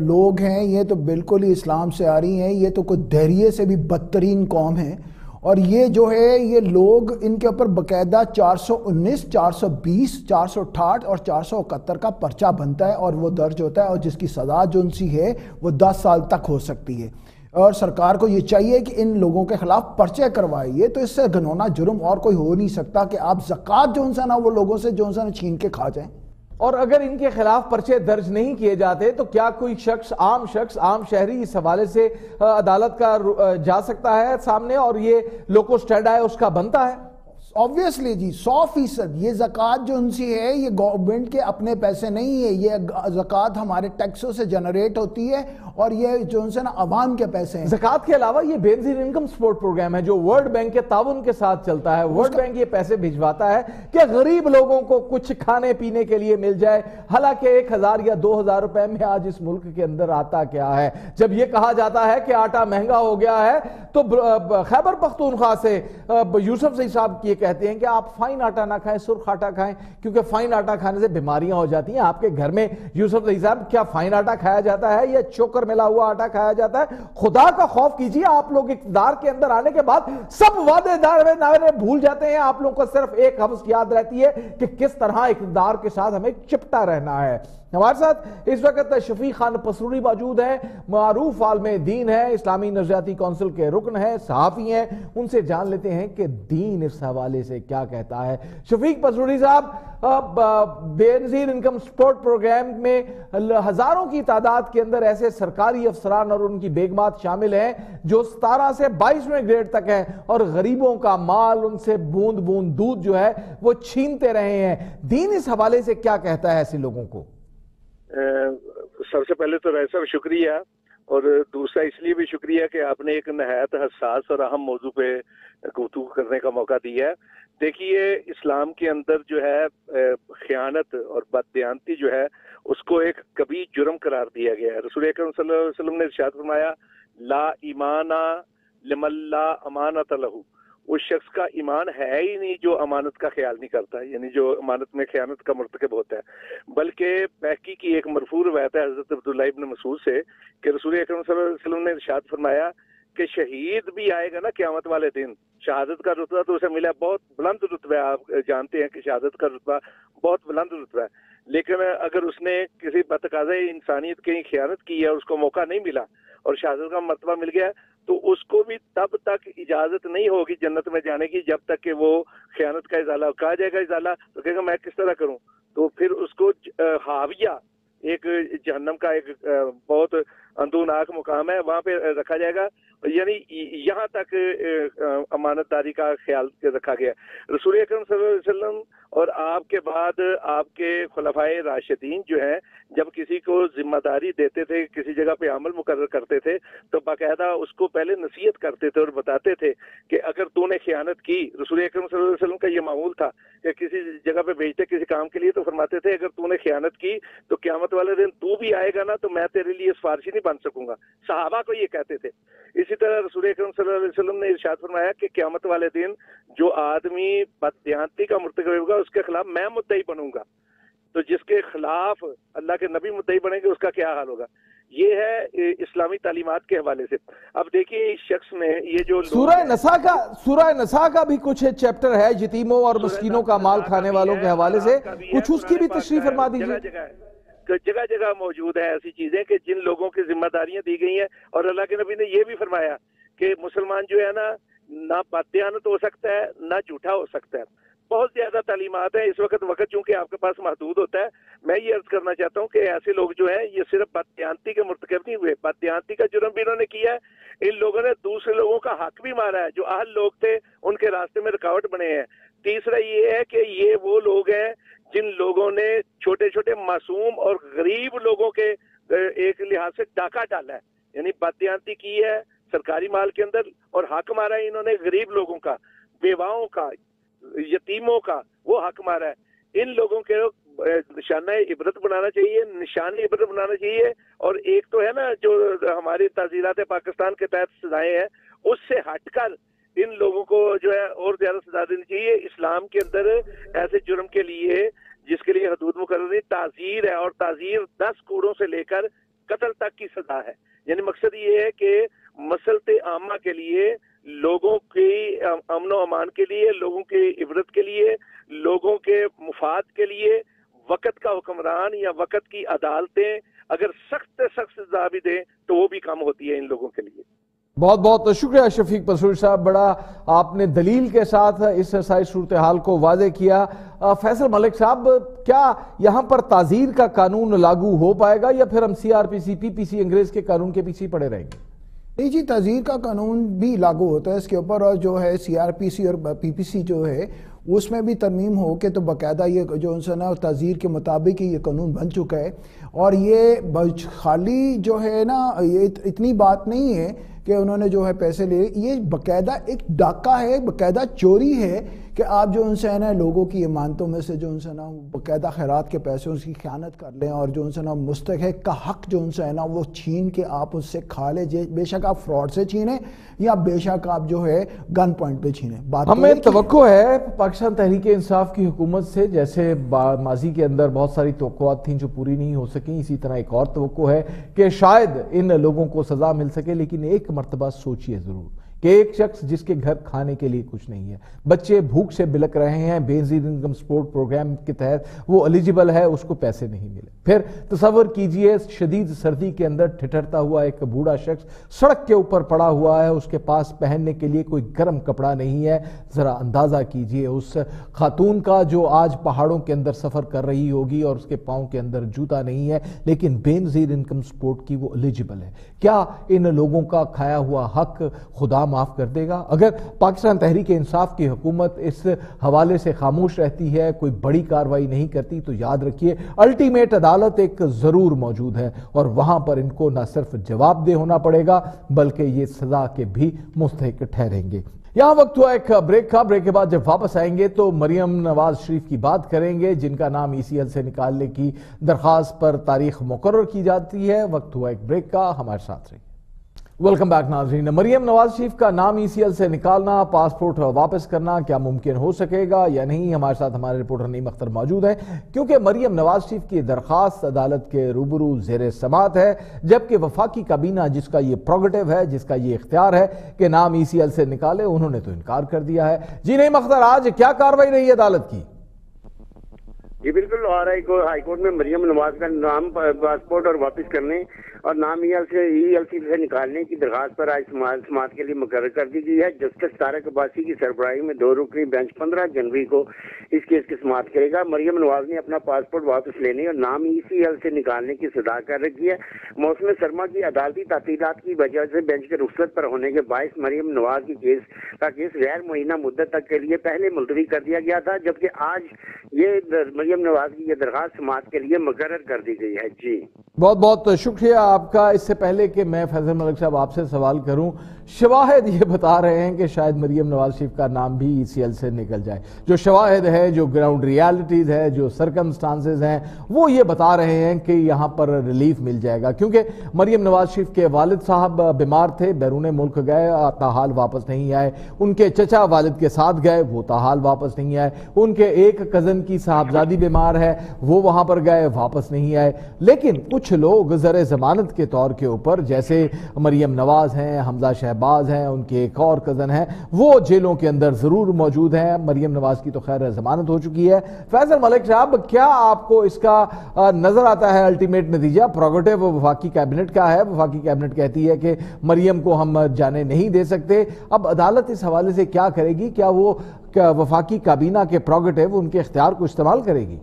لوگ ہیں، یہ تو بالکل ہی اسلام سے آ رہی ہیں۔ یہ تو کوئی دہریے سے بھی بدترین قوم ہے اور یہ جو ہے، یہ لوگ ان کے اوپر باقاعدہ چار سو انیس، چار سو بیس، چار سو اٹھاٹھ اور چار سو اکہتر کا پرچہ بنتا ہے اور وہ درج ہوتا ہے اور جس کی سزا جو ان سی ہے، وہ دس سال تک ہو سکتی ہے۔ اور سرکار کو یہ چاہیے کہ ان لوگوں کے خلاف پرچے کروائیے تو اس سے گنونا جرم اور کوئی ہو نہیں سکتا کہ آپ زکوٰۃ جو ان نا وہ لوگوں سے جو ان چھین کے کھا جائیں۔ اور اگر ان کے خلاف پرچے درج نہیں کیے جاتے، تو کیا کوئی شخص، عام شخص، عام شہری اس حوالے سے عدالت کا جا سکتا ہے سامنے اور یہ لوکو سٹینڈ آئے، اس کا بنتا ہے؟ آبویسلی جی سو فیصد۔ یہ زکوٰۃ جو ان سی ہے یہ گورنمنٹ کے اپنے پیسے نہیں ہے یہ زکوٰۃ ہمارے ٹیکسوں سے جنریٹ ہوتی ہے اور یہ جو ان سے نا عوام کے پیسے ہیں۔ زکوٰۃ کے علاوہ یہ بینزین انکم سپورٹ پروگرام ہے جو ورلڈ بینک کے تعاون کے ساتھ چلتا ہے۔ ورلڈ بینک یہ پیسے بھجواتا ہے کہ غریب لوگوں کو کچھ کھانے پینے کے لیے مل جائے۔ حالانکہ ایک ہزار یا دو ہزار روپے میں آج اس ملک کے اندر آتا کیا ہے۔ جب یہ کہا جاتا ہے کہ آٹا مہنگا ہو گیا ہے تو خیبر پختونخوا سے یوسف صاحب یہ کہتے ہیں کہ آپ فائن آٹا نہ کھائیں، سرخ آٹا کھائیں، کیونکہ فائن آٹا کھانے سے بیماریاں ہو جاتی ہیں۔ آپ کے گھر میں یوسف علیہ صاحب کیا فائن آٹا کھایا جاتا ہے یا چوکر ملا ہوا آٹا کھایا جاتا ہے؟ خدا کا خوف کیجیے، آپ لوگ اقتدار کے اندر آنے کے بعد سب وعدے دار بھول جاتے ہیں۔ آپ لوگ کو صرف ایک حفظ یاد رہتی ہے کہ کس طرح اقتدار کے ساتھ ہمیں چپٹا رہنا ہے۔ ہمارے ساتھ اس وقت شفیق خان پسروری موجود ہے معروف عالم دین ہے اسلامی نظریاتی کونسل کے رکن ہے صحافی ہیں۔ ان سے جان لیتے ہیں کہ دین اس حوالے سے کیا کہتا ہے۔ شفیق پسروری صاحب بے نظیر انکم سپورٹ پروگرام میں ہزاروں کی تعداد کے اندر ایسے سرکاری افسران اور ان کی بیگمات شامل ہیں جو ستارہ سے بائیسویں گریڈ تک ہیں اور غریبوں کا مال، ان سے بوند بوند دودھ جو ہے وہ چھینتے رہے ہیں۔ دین اس حوالے سے کیا کہتا ہے ایسے لوگوں کو؟ سب سے پہلے تو رائے صاحب شکریہ، اور دوسرا اس لیے بھی شکریہ کہ آپ نے ایک نہایت حساس اور اہم موضوع پہ گفتگو کرنے کا موقع دیا۔ ہے دیکھیے، اسلام کے اندر جو ہے خیانت اور بددیانتی جو ہے، اس کو ایک کبھی جرم قرار دیا گیا ہے۔ رسول اکرم صلی اللہ علیہ وسلم نے ارشاد فرمایا، لا ایمانا لمن لا امانت لہو۔ اس شخص کا ایمان ہے ہی نہیں جو امانت کا خیال نہیں کرتا یعنی جو امانت میں خیانت کا مرتکب ہوتا ہے۔ بلکہ پیکی کی ایک مرفور روایت ہے حضرت عبداللہ ابن مسعود سے کہ رسول اکرم صلی اللہ علیہ وسلم نے ارشاد فرمایا کہ شہید بھی آئے گا نا قیامت والے دن۔ شہادت کا رتبہ تو اسے ملا، بہت بلند رتبہ ہے آپ جانتے ہیں کہ شہادت کا رتبہ بہت بلند رتبہ ہے۔ لیکن اگر اس نے کسی بتقاض انسانیت کی خیانت کی ہے اور اس کو موقع نہیں ملا اور شہادت کا مرتبہ مل گیا تو اس کو بھی تب تک اجازت نہیں ہوگی جنت میں جانے کی، جب تک کہ وہ خیانت کا ازالہ، کہا جائے گا ازالہ، تو کہے گا میں کس طرح کروں؟ تو پھر اس کو حاویہ ایک جہنم کا ایک بہت اندوناک مقام ہے، وہاں پہ رکھا جائے گا۔ یعنی یہاں تک امانت داری کا خیال رکھا گیا۔ رسول اکرم صلی اللہ علیہ وسلم اور آپ کے بعد آپ کے خلفائے راشدین جو ہیں، جب کسی کو ذمہ داری دیتے تھے، کسی جگہ پہ عمل مقرر کرتے تھے، تو باقاعدہ اس کو پہلے نصیحت کرتے تھے اور بتاتے تھے کہ اگر تو نے خیانت کی، رسول اکرم صلی اللہ علیہ وسلم کا یہ معمول تھا کہ کسی جگہ پہ بھیجتے، کسی کام کے لیے، تو فرماتے تھے، اگر تو نے خیانت کی، تو قیامت والے دن تو بھی آئے گا نا، تو میں تیرے لیے سفارشی نہیں بن سکوں گا۔ صحابہ کو یہ کہتے تھے۔ اسی طرح رسول اکرم صلی اللہ علیہ وسلم نے ارشاد فرمایا کہ قیامت والے دن جو آدمی بدیانتی کا مرتکب ہوگا اس کے خلاف میں مدعی بنوں گا۔ تو جس کے خلاف اللہ کے نبی مدعی بنیں گے اس کا کیا حال ہوگا؟ یہ ہے اسلامی تعلیمات کے حوالے سے۔ اب دیکھیں اس شخص میں یہ جو سورہ نسا کا سورہ نسا کا بھی کچھ چپٹر ہے یتیموں اور مسکینوں کا مال کھانے والوں کے حوالے سے۔ کچھ اس کی بھی تشریف فرما دیجیے جگہ جگہ موجود ہیں ایسی چیزیں کہ جن لوگوں کی ذمہ داریاں دی گئی ہیں اور اللہ کے نبی نے یہ بھی فرمایا کہ مسلمان جو ہے نا، نہ باتیانت ہو سکتا ہے، نہ جھوٹا ہو سکتا ہے۔ بہت زیادہ تعلیمات ہیں۔ اس وقت وقت چونکہ آپ کے پاس محدود ہوتا ہے، میں یہ عرض کرنا چاہتا ہوں کہ ایسے لوگ جو ہیں، یہ صرف بدیانتی کے مرتکب نہیں ہوئے۔ بدیانتی کا جرم بھی انہوں نے کیا ہے۔ ان لوگوں نے دوسرے لوگوں کا حق بھی مارا ہے۔ جو اہل لوگ تھے، ان کے راستے میں رکاوٹ بنے ہیں۔ تیسرا یہ ہے کہ یہ وہ لوگ ہیں جن لوگوں نے چھوٹے چھوٹے معصوم اور غریب لوگوں کے ایک لحاظ سے ڈاکہ ڈالا ہے۔ یعنی باتیاتی کی ہے سرکاری مال کے اندر اور حق مارا ہے انہوں نے غریب لوگوں کا، بیواؤں کا، یتیموں کا، وہ حق مارا ہے۔ ان لوگوں کے نشانہ عبرت بنانا چاہیے، نشان عبرت بنانا چاہیے۔ اور ایک تو ہے نا جو ہماری تعزیرات پاکستان کے تحت سزائیں ہیں، اس سے ہٹ کر ان لوگوں کو جو ہے اور زیادہ سزا دینی چاہیے۔ اسلام کے اندر ایسے جرم کے لیے جس کے لیے حدود مقرر ہے تعزیر ہے اور تعزیر دس کوڑوں سے لے کر قتل تک کی سزا ہے۔ یعنی مقصد یہ ہے کہ مسلط عامہ کے لیے، لوگوں کی امن و امان کے لیے، لوگوں کے عبرت کے لیے، لوگوں کے مفاد کے لیے وقت کا حکمران یا وقت کی عدالتیں اگر سخت سے سخت سزا بھی دیں تو وہ بھی کم ہوتی ہے ان لوگوں کے لیے۔ بہت بہت شکریہ شفیق پسور صاحب، بڑا آپ نے دلیل کے ساتھ اس ساری صورتحال کو واضح کیا۔ فیصل ملک صاحب، کیا یہاں پر تازیر کا قانون لاگو ہو پائے گا یا پھر ہم سی آر پی سی پی پی سی انگریز کے قانون کے پیچھے پڑے رہیں گے؟ نہیں جی تازیر کا قانون بھی لاگو ہوتا ہے اس کے اوپر اور جو ہے سی آر پی سی اور پی پی سی جو ہے اس میں بھی ترمیم ہو کہ تو باقاعدہ یہ جو ان سے نا تعزیر کے مطابق یہ قانون بن چکا ہے۔ اور یہ خالی جو ہے نا یہ اتنی بات نہیں ہے کہ انہوں نے جو ہے پیسے لے یہ باقاعدہ ایک ڈاکہ ہے، باقاعدہ چوری ہے۔ کہ آپ جو ان سے ہے نا لوگوں کی امانتوں میں سے جو ان سے نا باقاعدہ خیرات کے پیسے اس کی خیانت کر لیں اور جو ان سے نا مستحق کا حق جو ان سے ہے نا وہ چھین کے آپ اس سے کھا لیں بے شک آپ فراڈ سے چھینیں یا بے شک آپ جو ہے گن پوائنٹ پہ چھینیں۔ ہمیں توقع ہے پاکستان تحریک انصاف کی حکومت سے جیسے ماضی کے اندر بہت ساری توقعات تھیں جو پوری نہیں ہو سکیں اسی طرح ایک اور توقع ہے کہ شاید ان لوگوں کو سزا مل سکے لیکن ایک مرتبہ سوچئے ضرور۔ کہ ایک شخص جس کے گھر کھانے کے لیے کچھ نہیں ہے۔ بچے بھوک سے بلک رہے ہیں بیزیر انکم سپورٹ پروگرام کے تحت وہ الیجیبل ہے، اس کو پیسے نہیں ملے۔ پھر تصور کیجیے، شدید سردی کے اندر ٹھٹرتا ہوا ایک بوڑھا شخص سڑک کے اوپر پڑا ہوا ہے، اس کے پاس پہننے کے لیے کوئی گرم کپڑا نہیں ہے۔ ذرا اندازہ کیجیے، اس خاتون کا جو آج پہاڑوں کے اندر سفر کر رہی ہوگی اور اس کے پاؤں کے اندر جوتا نہیں ہے، لیکن بے انکم سپورٹ کی وہ الیجیبل ہے۔ کیا ان لوگوں کا کھایا ہوا حق خدا معاف کر دے گا۔ اگر پاکستان تحریک انصاف کی حکومت اس حوالے سے خاموش رہتی ہے، کوئی بڑی کاروائی نہیں کرتی، تو یاد رکھیے، الٹیمیٹ عدالت ایک ضرور موجود ہے اور وہاں پر ان کو نہ صرف جواب دہ ہونا پڑے گا، بلکہ یہ سزا کے بھی مستحق ٹھہریں گے۔ یہاں وقت ہوا ایک بریک کا۔ بریک کے بعد جب واپس آئیں گے تو مریم نواز شریف کی بات کریں گے، جن کا نام ای سی ایل سے نکالنے کی درخواست پر تاریخ مقرر کی جاتی ہے۔ وقت ہوا ایک بریک کا۔ ہمارے ساتھ رہیں ویلکم بیک ناظرین مریم نواز شریف کا نام ای سی ایل سے نکالنا، پاسپورٹ واپس کرنا، کیا ممکن ہو سکے گا یا نہیں؟ ہمارے ساتھ ہمارے رپورٹر نعیم اختر موجود ہیں۔ کیونکہ مریم نواز شریف کی درخواست عدالت کے روبرو زیر سماعت ہے، جبکہ وفاقی کابینہ جس کا یہ پروگٹیو ہے، جس کا یہ اختیار ہے کہ نام ای سی ایل سے نکالے، انہوں نے تو انکار کر دیا ہے۔ جی نعیم اختر، آج کیا کاروائی رہی ہے عدالت کی؟ آر آئی کو ہائی کورٹ میں مریم نواز کا نام، پاسپورٹ اور واپس کرنے اور نام ای ایل سے، ای ایل سی سے نکالنے کی درخواست پر آج سماعت کے لیے مقرر کر دی گئی ہے۔ جسٹس طارق عباسی کی سربراہی میں دو رکنی بینچ پندرہ جنوری کو اس کیس کی سماعت کرے گا۔ مریم نواز نے اپنا پاسپورٹ واپس لینے اور نام ای سی ایل سے نکالنے کی صدا کر رکھی ہے۔ موسم سرما کی عدالتی تعطیلات کی وجہ سے بینچ کے رخصت پر ہونے کے باعث مریم نواز کی کیس کا کیس غیر مہینہ مدت تک کے لیے پہلے ملتوی کر دیا گیا تھا، جبکہ آج یہ مریم نواز کی یہ درخواست سماعت کے لیے مقرر کر دی گئی ہے۔ جی۔ بہت بہت شکریہ آپ کا۔ اس سے پہلے کہ میں فیضل ملک صاحب آپ سے سوال کروں، شواہد یہ بتا رہے ہیں کہ شاید مریم نواز شریف کا نام بھی ای سی ایل سے نکل جائے۔ جو شواہد ہے، جو گراؤنڈ ریالٹیز ہے، جو سرکمسٹانسز ہیں، وہ یہ بتا رہے ہیں کہ یہاں پر ریلیف مل جائے گا۔ کیونکہ مریم نواز شریف کے والد صاحب بیمار تھے، بیرون ملک گئے، تاحال واپس نہیں آئے۔ ان کے چچا والد کے ساتھ گئے، وہ تاحال واپس نہیں آئے۔ ان کے ایک کزن کی صاحبزادی بیمار ہے، وہ وہاں پر گئے، واپس نہیں آئے۔ لیکن کچھ لوگ ذر ضمانت کے طور کے اوپر، جیسے مریم نواز ہیں، حمزہ شہباز ہیں، ان کے ایک اور کزن ہیں، وہ جیلوں کے اندر ضرور موجود ہیں۔ مریم نواز کی تو خیر ضمانت ہو چکی ہے۔ فیضل ملک صاحب، کیا آپ کو اس کا نظر آتا ہے الٹیمیٹ نتیجہ؟ پروگٹیو وفاقی کیبنٹ کا ہے۔ وفاقی کیبنٹ کہتی ہے کہ مریم کو ہم جانے نہیں دے سکتے۔ اب عدالت اس حوالے سے کیا کرے گی؟ کیا وہ وفاقی کابینہ کے پروگٹیو ان کے اختیار کو استعمال کرے گی۔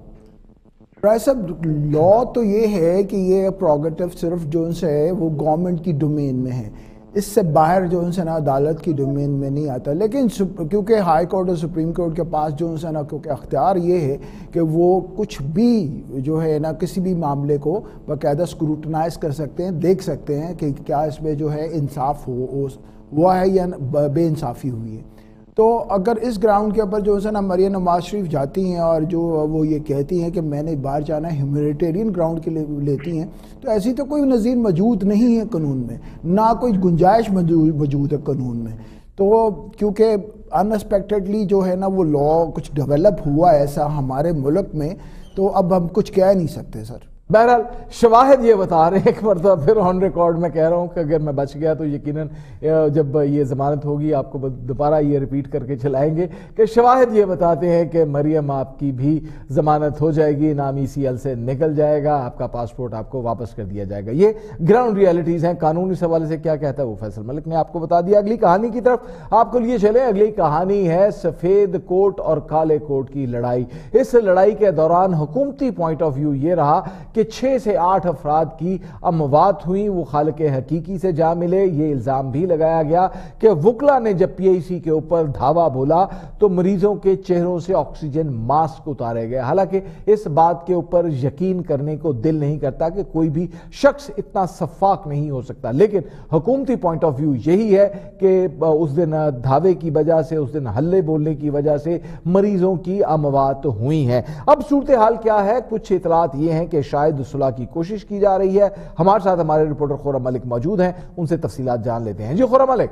رائے صاحب لا تو یہ ہے کہ یہ پروگیٹو صرف جو ان سے ہے، وہ گورنمنٹ کی ڈومین میں ہے۔ اس سے باہر جو ان سے نا عدالت کی ڈومین میں نہیں آتا۔ لیکن کیونکہ ہائی کورٹ اور سپریم کورٹ کے پاس جو ان سے نا کیونکہ اختیار یہ ہے کہ وہ کچھ بھی جو ہے نا کسی بھی معاملے کو باقاعدہ اسکروٹنائز کر سکتے ہیں، دیکھ سکتے ہیں کہ کیا اس میں جو ہے انصاف ہو، ہوا ہے یا بے انصافی ہوئی ہے۔ تو اگر اس گراؤنڈ کے اوپر جو ہے نا مریم نواز شریف جاتی ہیں اور جو وہ یہ کہتی ہیں کہ میں نے باہر جانا ہے ہیومینیٹیرین گراؤنڈ کے لیے لیتی ہیں، تو ایسی تو کوئی نظیر موجود نہیں ہے قانون میں، نہ کوئی گنجائش موجود ہے قانون میں۔ تو کیونکہ انسپیکٹڈلی جو ہے نا وہ لا کچھ ڈیولپ ہوا ایسا ہمارے ملک میں، تو اب ہم کچھ کہہ نہیں سکتے، سر۔ بہرحال، شواہد یہ بتا رہے ہیں، ایک مرتبہ پھر آن ریکارڈ میں کہہ رہا ہوں کہ اگر میں بچ گیا تو یقیناً جب یہ ضمانت ہوگی، آپ کو دوبارہ یہ ریپیٹ کر کے چلائیں گے کہ شواہد یہ بتاتے ہیں کہ مریم آپ کی بھی ضمانت ہو جائے گی نام ای سی ایل سے نکل جائے گا، آپ کا پاسپورٹ آپ کو واپس کر دیا جائے گا۔ یہ گراؤنڈ ریالٹیز ہیں۔ قانون اس حوالے سے کیا کہتا ہے وہ فیصل ملک؟ نے آپ کو بتا دیا، اگلی کہانی کی طرف آپ کو لیے چلے اگلی کہانی ہے سفید کوٹ اور کالے کوٹ کی لڑائی۔ اس لڑائی کے دوران حکومتی پوائنٹ آف ویو یہ رہا کہ چھ سے آٹھ افراد کی اموات ہوئی، وہ خالق حقیقی سے جا ملے۔ یہ الزام بھی لگایا گیا کہ وکلا نے جب پی آئی سی کے اوپر دھاوا بولا تو مریضوں کے چہروں سے آکسیجن ماسک اتارے گئے۔ حالانکہ اس بات کے اوپر یقین کرنے کو دل نہیں کرتا کہ کوئی بھی شخص اتنا صفاق نہیں ہو سکتا۔ لیکن حکومتی پوائنٹ آف ویو یہی ہے کہ اس دن دھاوے کی وجہ سے، اس دن حلے بولنے کی وجہ سے مریضوں کی اموات ہوئی ہیں اب صورتحال کیا ہے؟ کچھ اطلاعات یہ ہیں کہ شاید شاید صلح کی کوشش کی جا رہی ہے۔ ہمارے ساتھ ہمارے رپورٹر خورم ملک موجود ہیں، ان سے تفصیلات جان لیتے ہیں۔ جی خورم ملک۔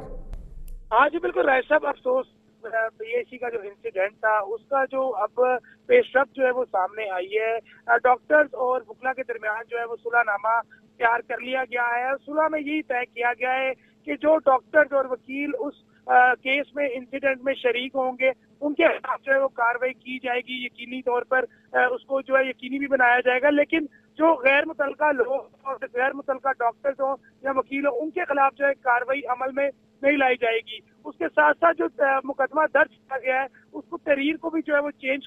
ہاں جی بالکل رائے صاحب، افسوس پی ایس سی کا جو انسیڈنٹ تھا، اس کا جو اب پیش رفت جو ہے وہ سامنے آئی ہے۔ ڈاکٹرز اور بکلا کے درمیان جو ہے وہ صلح نامہ تیار کر لیا گیا ہے۔ صلح میں یہی طے کیا گیا ہے کہ جو ڈاکٹرز اور وکیل اس کیس میں انسیڈنٹ میں شریک ہوں گے ان کے خلاف جو ہے وہ کاروائی کی جائے گی یقینی طور پر اس کو جو ہے یقینی بھی بنایا جائے گا، لیکن جو غیر متعلقہ لوگ اور غیر متعلقہ ڈاکٹرز ہوں یا وکیل ہوں، ان کے خلاف جو ہے کاروائی عمل میں نہیں لائی جائے گی۔ اس کے ساتھ ساتھ جو مقدمہ درج کیا گیا ہے، اس کو تحریر کو بھی جو ہے وہ چینج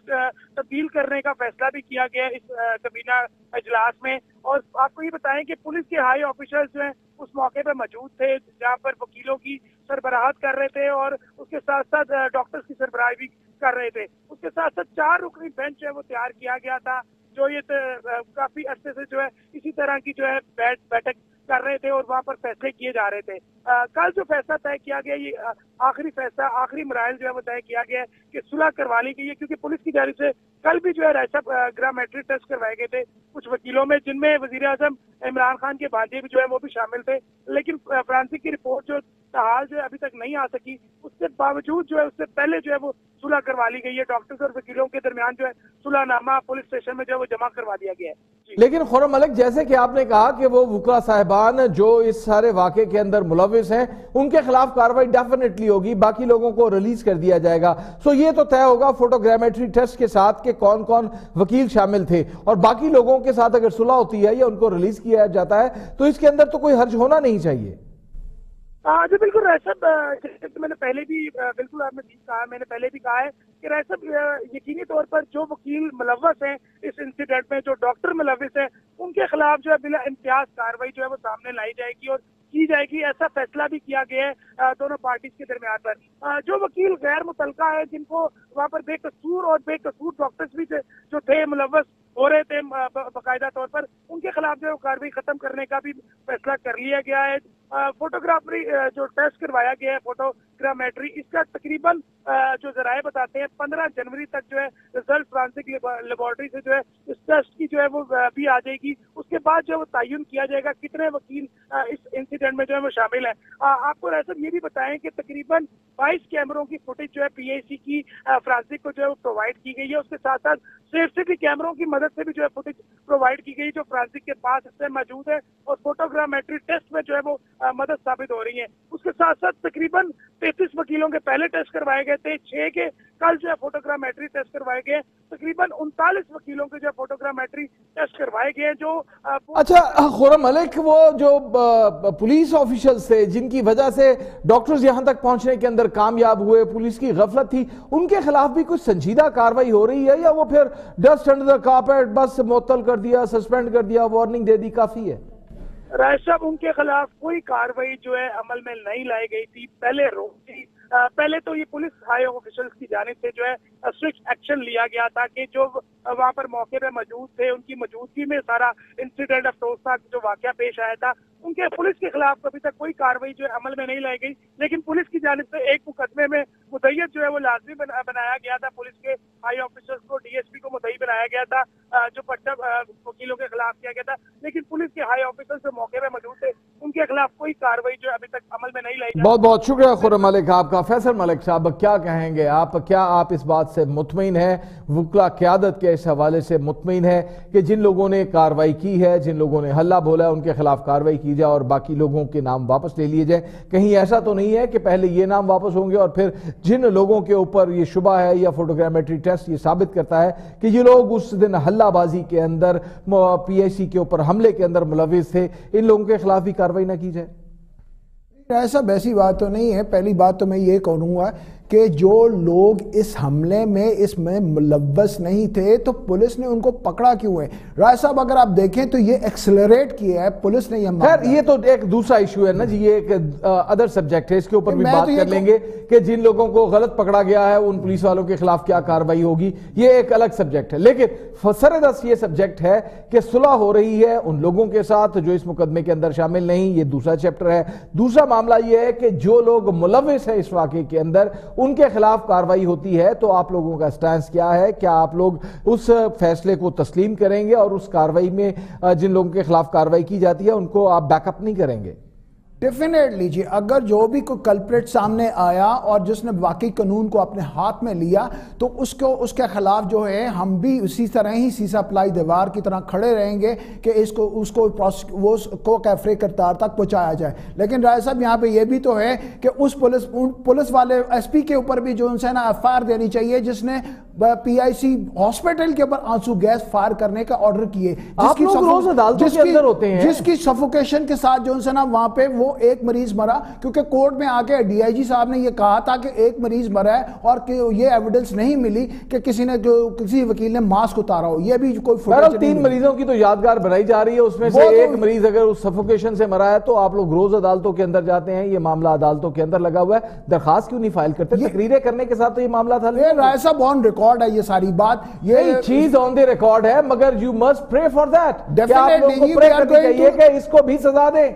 تبدیل کرنے کا فیصلہ بھی کیا گیا اس کبینہ اجلاس میں۔ اور آپ کو یہ بتائیں کہ پولیس کے ہائی آفیسر جو ہیں، اس موقع پہ موجود تھے جہاں پر وکیلوں کی سربراہت کر رہے تھے اور اس کے ساتھ ساتھ ڈاکٹرز کی سربراہی بھی کر رہے تھے۔ اس کے ساتھ ساتھ چار رکنی بینچ ہے وہ تیار کیا گیا تھا۔ جو یہ کافی عرصے سے جو ہے اسی طرح کی جو ہے بیٹھک کر رہے تھے اور وہاں پر فیصلے کیے جا رہے تھے۔ کل جو فیصلہ طے کیا گیا، یہ آخری فیصلہ، آخری مرائل جو ہے وہ طے کیا گیا ہے کہ صلح کروا لی گئی ہے کیونکہ پولیس کی جانب سے کل بھی جو ہے رائے صاحب گرامیٹری ٹیسٹ کروائے گئے تھے کچھ وکیلوں میں، جن میں وزیر اعظم عمران خان کے بھانجے بھی جو ہے وہ بھی شامل تھے۔ لیکن فرانسک کی رپورٹ جو تحال جو ہے ابھی تک نہیں آ سکی، اس کے باوجود جو ہے، اس سے پہلے جو ہے وہ صلح کروا لی گئی ہے۔ ڈاکٹرز اور وکیلوں کے درمیان جو ہے صلح نامہ پولیس اسٹیشن میں جو ہے وہ جمع کروا دیا گیا ہے۔ جی۔ لیکن خورم ملک، جیسے کہ آپ نے کہا کہ وہ وکلا صاحب صاحبان جو اس سارے واقعے کے اندر ملوث ہیں، ان کے خلاف کاروائی ڈیفنیٹلی ہوگی، باقی لوگوں کو ریلیز کر دیا جائے گا۔ سو یہ تو طے ہوگا فوٹوگرامیٹری ٹیسٹ کے ساتھ کہ کون کون وکیل شامل تھے۔ اور باقی لوگوں کے ساتھ اگر صلح ہوتی ہے یا ان کو ریلیز کیا جاتا ہے، تو اس کے اندر تو کوئی حرج ہونا نہیں چاہیے۔ ہاں جی بالکل میں نے پہلے بھی، بالکل آپ نے کہا میں نے پہلے بھی کہا ہے کہ رائے صاحب یقینی طور پر جو وکیل ملوث ہیں اس انسیڈنٹ میں، جو ڈاکٹر ملوث ہیں، ان کے خلاف جو ہے بلا امتیاز کاروائی جو ہے وہ سامنے لائی جائے گی اور کی جائے گی، ایسا فیصلہ بھی کیا گیا ہے دونوں پارٹیز کے درمیان پر۔ جو وکیل غیر متعلقہ ہے جن کو وہاں پر بے قصور اور بے قصور ڈاکٹرز بھی جو تھے، ملوث ہو رہے تھے باقاعدہ طور پر، ان کے خلاف جو کاروائی ختم کرنے کا بھی فیصلہ کر لیا گیا ہے۔ فوٹوگرافری جو ٹیسٹ کروایا گیا ہے فوٹوگرامیٹری اس کا تقریباً جو ذرائع بتاتے ہیں پندرہ جنوری تک جو ہے ریزلٹ فرانسک لیبارٹری سے جو ہے اس ٹیسٹ کی جو ہے وہ بھی آ جائے گی۔ اس کے بعد جو ہے وہ تعین کیا جائے گا، کتنے وکیل اس انسیڈنٹ میں جو ہے وہ شامل ہیں۔ آپ کو ریسم یہ بھی بتائیں کہ تقریباً بائیس کیمروں کی فوٹیج جو ہے پی آئی سی کی فرانسک کو جو ہے وہ پرووائڈ کی گئی ہے۔ اس کے ساتھ ساتھ سیف سیفٹی کیمروں کی مدد سے بھی جو ہے فوٹیج پرووائڈ کی گئی، جو فرانسک کے پاس اس سے موجود ہے۔ اور فوٹوگرامیٹری ٹیسٹ میں جو ہے وہ مدد ثابت ہو رہی ہے۔ اس کے ساتھ ساتھ تقریباً تینتیس وکیلوں کے پہلے ٹیسٹ کروائے گئے تھے۔ چھ کے کل جو ہے فوٹوگرامیٹری ٹیسٹ کروائے گئے تقریباً انتالیس وکیلوں کے جو ہے فوٹوگرامیٹری ٹیسٹ کروائے گئے جو اچھا خورم ملک وہ جو پولیس آفیشل تھے جن کی وجہ سے ڈاکٹرز یہاں تک پہنچنے کے اندر کامیاب ہوئے پولیس کی غفلت تھی ان کے خلاف بھی کچھ سنجیدہ کاروائی ہو رہی ہے یا وہ پھر ڈسٹ انڈر دا کارپیٹ بس معطل کر دیا سسپینڈ کر دیا وارننگ دے دی کافی ہے۔ رائے صاحب ان کے خلاف کوئی کاروائی جو ہے عمل میں نہیں لائی گئی تھی۔ پہلے روک تھی پہلے تو یہ پولیس ہائی اوفیشل کی جانب سے جو ہے سوئچ ایکشن لیا گیا تھا کہ جو وہاں پر موقع پہ موجود تھے، ان کی موجودگی میں سارا انسیڈنٹ افسوس تھا، جو واقعہ پیش آیا تھا۔ ان کے پولیس کے خلاف ابھی تک کوئی کاروائی جو ہے عمل میں نہیں لائی گئی، لیکن پولیس کی جانب سے ایک مقدمے میں مدعیت جو ہے وہ لازمی بنایا گیا تھا۔ پولیس کے ہائی آفیسرز کو، ڈی ایس پی کو مدعی بنایا گیا تھا جو پٹنہ وکیلوں کے خلاف کیا گیا تھا۔ لیکن پولیس کے ہائی آفیسر جو موقع پہ موجود تھے، ان کے خلاف کوئی کاروائی جو ہے ابھی تک عمل میں نہیں لائی بہت بہت شکریہ خورم ملک آپ کا پروفیسر ملک صاحب، کیا کہیں گے آپ؟ کیا آپ اس بات سے مطمئن ہیں؟ وکلا قیادت کے اس حوالے سے مطمئن ہے کہ جن لوگوں نے کاروائی کی ہے، جن لوگوں نے حلہ بولا ہے، ان کے خلاف کاروائی کی جائے اور باقی لوگوں کے نام واپس لے لیے جائیں۔ کہیں ایسا تو نہیں ہے کہ پہلے یہ نام واپس ہوں گے اور پھر جن لوگوں کے اوپر یہ شبہ ہے یا فوٹوگرامیٹری ٹیسٹ یہ ثابت کرتا ہے کہ یہ لوگ اس دن حلہ بازی کے اندر پی ایسی سی کے اوپر حملے کے اندر ملوث تھے، ان لوگوں کے خلاف بھی کاروائی نہ کی جائے۔ ایسا ویسی بات تو نہیں ہے پہلی بات تو میں یہ کہوں گا کہ جو لوگ اس حملے میں اس میں ملوث نہیں تھے تو پولیس نے ان کو پکڑا کیوں ہے؟ رائے صاحب اگر آپ دیکھیں تو یہ ایکسلریٹ کیا ہے پولیس نے یہ خیر یہ تو ایک دوسرا ایشو ہے نا جی یہ ایک ادر سبجیکٹ ہے اس کے اوپر بھی بات کر لیں گے کہ جن لوگوں کو غلط پکڑا گیا ہے ان پولیس والوں کے خلاف کیا کاروائی ہوگی یہ ایک الگ سبجیکٹ ہے۔ لیکن سردس یہ سبجیکٹ ہے کہ صلح ہو رہی ہے ان لوگوں کے ساتھ جو اس مقدمے کے اندر شامل نہیں یہ دوسرا چیپٹر ہے۔ دوسرا معاملہ یہ ہے کہ جو لوگ ملوث ہیں اس واقعے کے اندر ان کے خلاف کاروائی ہوتی ہے تو آپ لوگوں کا سٹانس کیا ہے؟ کیا آپ لوگ اس فیصلے کو تسلیم کریں گے اور اس کاروائی میں جن لوگوں کے خلاف کاروائی کی جاتی ہے ان کو آپ بیک اپ نہیں کریں گے؟ ڈیفینیٹلی جی۔ اگر جو بھی کوئی کلپریٹ سامنے آیا اور جس نے واقعی قانون کو اپنے ہاتھ میں لیا، تو اس کو، اس کے خلاف جو ہے، ہم بھی اسی طرح ہی سیسا پلائی دیوار کی طرح کھڑے رہیں گے کہ اس کو اس کو وہ کو کیفرے کرتار تک پہنچایا جائے۔ لیکن رائے صاحب، یہاں پہ یہ بھی تو ہے کہ اس پولیس پولیس والے ایس پی کے اوپر بھی جو ان سے نا ایف آئی آر دینی چاہیے، جس نے پی آئی سی ہاسپٹل کے اوپر آنسو گیس فائر کرنے کا آرڈر کیے۔ جس کی روز عدالتوں کے اندر ہوتے ہیں۔ جس کی سفوکیشن کے ساتھ جو ان وہاں پہ وہ ایک مریض مرا کیونکہ کورٹ میں آ کے ڈی آئی جی صاحب نے یہ کہا تھا کہ ایک مریض مرا ہے اور یہ ایویڈنس نہیں ملی کہ کسی نے کسی وکیل نے ماسک اتارا ہو۔ یہ بھی کوئی فوٹو تین مریضوں کی تو یادگار بنائی جا رہی ہے۔ اس میں سے ایک مریض اگر اس سفوکیشن سے مرا ہے تو آپ لوگ روز عدالتوں کے اندر جاتے ہیں۔ یہ معاملہ عدالتوں کے اندر لگا ہوا ہے۔ درخواست کیوں نہیں فائل کرتے؟ تقریریں کرنے کے ساتھ تو یہ معاملہ تھا۔ رائے صاحب آن ریکارڈ ریکارڈ ہے یہ ساری بات. یہ چیز آن دی ریکارڈ ہے مگر you must pray for that کہ آپ لوگ کو پری پرے کرنی یہ کہ اس کو بھی سزا دیں۔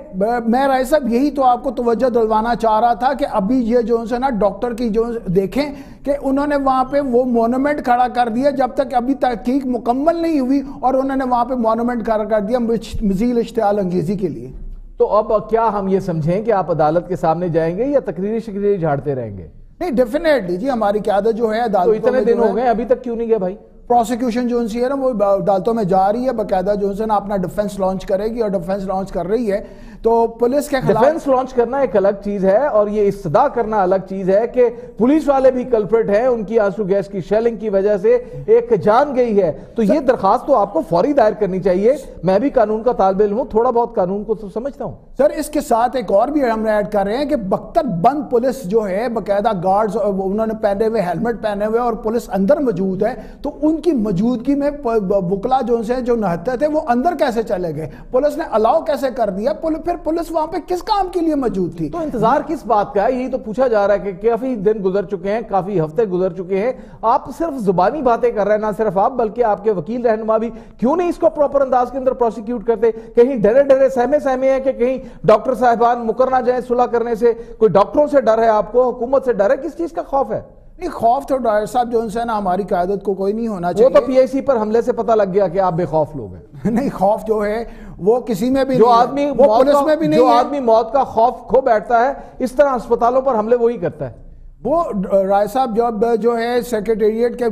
میں رائے صاحب یہی تو آپ کو توجہ دلوانا چاہ رہا تھا کہ ابھی یہ جو سے نا ڈاکٹر کی جو دیکھیں کہ انہوں نے وہاں پہ وہ مونومنٹ کھڑا کر دیا جب تک ابھی تحقیق مکمل نہیں ہوئی اور انہوں نے وہاں پہ مونومنٹ کھڑا کر دیا مزیل اشتعال انگیزی کے لیے۔ تو اب کیا ہم یہ سمجھیں کہ آپ عدالت کے سامنے جائیں گے یا تقریری شکریری جھاڑتے رہیں گے؟ نہیں ڈیفینیٹلی جی ہماری قیادت جو ہے تو اتنے دن ہو گئے ابھی تک کیوں نہیں گئے بھائی؟ پروسیکیوشن جو سی ہے نا وہ عدالتوں میں جا رہی ہے باقاعدہ جو ہے نا اپنا ڈیفنس لانچ کرے گی اور ڈیفنس لانچ کر رہی ہے۔ تو پولیس کے خلاف ڈیفنس لانچ کرنا ایک الگ چیز ہے اور یہ استدا کرنا الگ چیز ہے کہ پولیس والے بھی کلپریٹ ہیں ان کی آنسو گیس کی شیلنگ کی وجہ سے ایک جان گئی ہے۔ تو یہ درخواست تو آپ کو فوری دائر کرنی چاہیے۔ میں بھی قانون کا طالب علم ہوں تھوڑا بہت قانون کو سمجھتا ہوں۔ سر اس کے ساتھ ایک اور بھی ہم ایڈ کر رہے ہیں کہ بختر بند پولیس جو ہے باقاعدہ گارڈز انہوں نے پہنے ہوئے ہیلمٹ پہنے ہوئے اور پولیس اندر موجود ہے تو ان کی موجودگی میں بکلا جو سے جو نہتے تھے وہ اندر کیسے چلے گئے؟ پولیس نے الاؤ کیسے کر دیا؟ پھر پولیس وہاں پہ کس کام کے لیے موجود تھی؟ تو انتظار کس بات کا ہے؟ یہی تو پوچھا جا رہا ہے کہ کافی دن گزر چکے ہیں، کافی ہفتے گزر چکے ہیں۔ آپ صرف زبانی باتیں کر رہے ہیں، نہ صرف آپ، بلکہ آپ کے وکیل رہنما بھی۔ کیوں نہیں اس کو پراپر انداز کے اندر پروسیکیوٹ کرتے؟ کہیں ڈرے ڈرے، سہمے سہمے ہیں کہ کہیں ڈاکٹر صاحبان مکر نہ جائیں، صلح کرنے سے۔ کوئی ڈاکٹروں سے ڈر ہے آپ کو؟ حکومت سے ڈر ہے؟ کس چیز کا خوف ہے؟ نہیں خوف تو ڈائر صاحب جو ان سے نا ہماری قیادت کو کوئی نہیں ہونا چاہیے وہ تو پی آئی سی پر حملے سے پتہ لگ گیا کہ آپ بے خوف لوگ ہیں۔ نہیں خوف جو ہے وہ کسی میں بھی جو آدمی وہ پولیس میں بھی نہیں جو آدمی موت کا خوف کھو بیٹھتا ہے اس طرح اسپتالوں پر حملے وہی کرتا ہے۔ وہ رائے صاحب جب جو ہے سیکریٹریٹ کے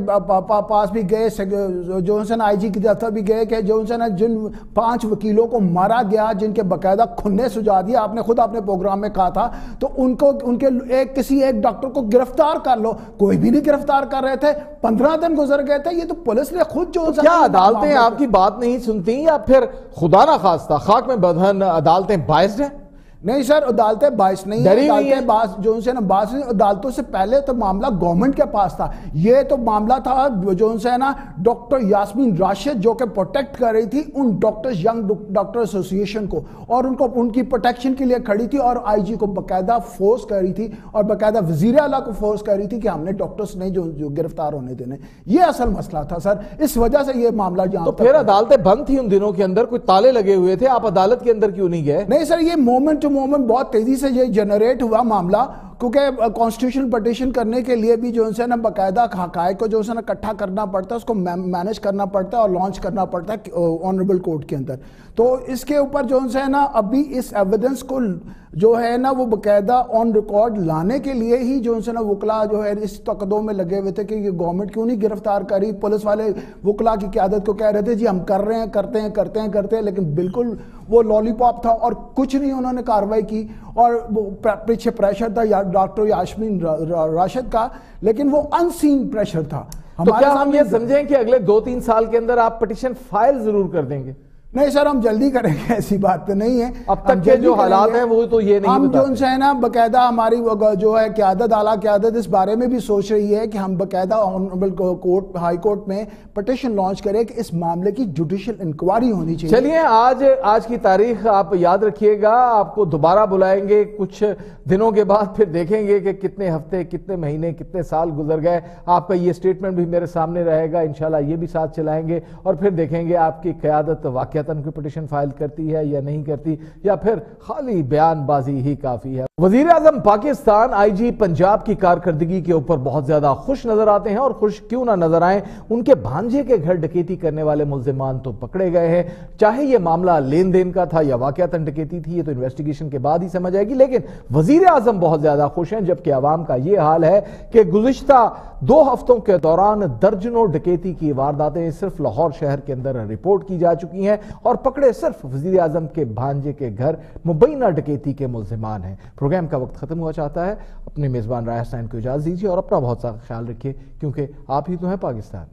پاس بھی گئے جو سے آئی جی کی دفتر بھی گئے کہ جو سے جن پانچ وکیلوں کو مارا گیا جن کے باقاعدہ کھنے سجا دیا آپ نے خود اپنے پروگرام میں کہا تھا تو ان کو ان کے ایک کسی ایک ڈاکٹر کو گرفتار کر لو۔ کوئی بھی نہیں گرفتار کر رہے تھے پندرہ دن گزر گئے تھے یہ تو پولیس نے خود جو کیا عدالتیں آپ کی بات نہیں سنتی یا پھر خدا نہ خواستہ خاک میں بدہن عدالتیں باعث ہیں؟ نہیں سر عدالتیں باعث نہیں ہیں عدالتیں باعث جو ان سے نا باعث عدالتوں سے پہلے تو معاملہ گورنمنٹ کے پاس تھا۔ یہ تو معاملہ تھا جو ان سے نا ڈاکٹر یاسمین راشد جو کہ پروٹیکٹ کر رہی تھی ان ڈاکٹر ینگ ڈاکٹر ایسوسیشن کو اور ان کو ان کی پروٹیکشن کے لیے کھڑی تھی اور آئی جی کو باقاعدہ فورس کر رہی تھی اور باقاعدہ وزیر اعلیٰ کو فورس کر رہی تھی کہ ہم نے ڈاکٹرس نہیں جو گرفتار ہونے دینے۔ یہ اصل مسئلہ تھا سر۔ اس وجہ سے یہ معاملہ جہاں تو پھر عدالتیں بند تھی ان دنوں کے اندر کوئی تالے لگے ہوئے تھے؟ آپ عدالت کے اندر کیوں نہیں گئے؟ نہیں سر یہ مومنٹ موومنٹ مومنٹ بہت تیزی سے یہ جنریٹ ہوا معاملہ کیونکہ کانسٹیٹیوشن پٹیشن کرنے کے لیے بھی جو ان سے نا باقاعدہ حقائق کو جو سے نا کٹھا کرنا پڑتا ہے، اس کو مینج کرنا پڑتا ہے اور لانچ کرنا پڑتا ہے آنریبل کورٹ کے اندر۔ تو اس کے اوپر جو ان سے نا ابھی اس ایویڈنس کو جو ہے نا وہ باقاعدہ آن ریکارڈ لانے کے لیے ہی جو ان سے نا وکلا جو ہے اس تقدوں میں لگے ہوئے تھے کہ یہ گورنمنٹ کیوں نہیں گرفتار کری پولیس والے وکلا کی قیادت کو کہہ رہے تھے جی ہم کر رہے ہیں، کرتے ہیں کرتے ہیں کرتے ہیں، لیکن بالکل وہ لالی پاپ تھا اور کچھ نہیں انہوں نے کاروائی کی۔ اور پیچھے پریشر تھا یا ڈاکٹر یاشمین راشد کا لیکن وہ ان سین پریشر تھا۔ تو کیا ہم یہ سمجھیں کہ اگلے دو تین سال کے اندر آپ پٹیشن فائل ضرور کر دیں گے؟ نہیں سر ہم جلدی کریں گے ایسی بات تو نہیں ہے۔ اب تک کے جو حالات ہیں وہ تو یہ نہیں ہم جو ان سے ہے نا باقاعدہ ہماری جو ہے قیادت اعلیٰ قیادت اس بارے میں بھی سوچ رہی ہے کہ ہم باقاعدہ آنریبل کورٹ ہائی کورٹ میں پٹیشن لانچ کریں کہ اس معاملے کی جوڈیشل انکوائری ہونی چاہیے۔ چلیے آج آج کی تاریخ آپ یاد رکھیے گا۔ آپ کو دوبارہ بلائیں گے۔ کچھ دنوں کے بعد پھر دیکھیں گے کہ کتنے ہفتے کتنے مہینے کتنے سال گزر گئے۔ آپ کا یہ سٹیٹمنٹ بھی میرے سامنے رہے گا۔ انشاءاللہ یہ بھی ساتھ چلائیں گے اور پھر دیکھیں گے آپ کی قیادت واقعہ کوئی پٹیشن فائل کرتی ہے یا نہیں کرتی، یا پھر خالی بیان بازی ہی کافی ہے؟ وزیر اعظم پاکستان آئی جی پنجاب کی کارکردگی کے اوپر بہت زیادہ خوش نظر آتے ہیں اور خوش کیوں نہ نظر آئیں، ان کے بھانجے کے گھر ڈکیتی کرنے والے ملزمان تو پکڑے گئے ہیں۔ چاہے یہ معاملہ لین دین کا تھا یا واقعہ ڈکیتی تھی، یہ تو انویسٹیگیشن کے بعد ہی سمجھ آئے گی۔ لیکن وزیر اعظم بہت زیادہ خوش ہیں، جبکہ عوام کا یہ حال ہے کہ گزشتہ دو ہفتوں کے دوران درجنوں ڈکیتی کی وارداتیں صرف لاہور شہر کے اندر رپورٹ کی جا چکی ہیں اور پکڑے صرف وزیر اعظم کے بھانجے کے گھر مبینہ ڈکیتی کے ملزمان ہیں۔ پروگرام کا وقت ختم ہوا چاہتا ہے اپنے میزبان رائے حسین کو اجازت دیجیے اور اپنا بہت سا خیال رکھیے، کیونکہ آپ ہی تو ہیں پاکستان۔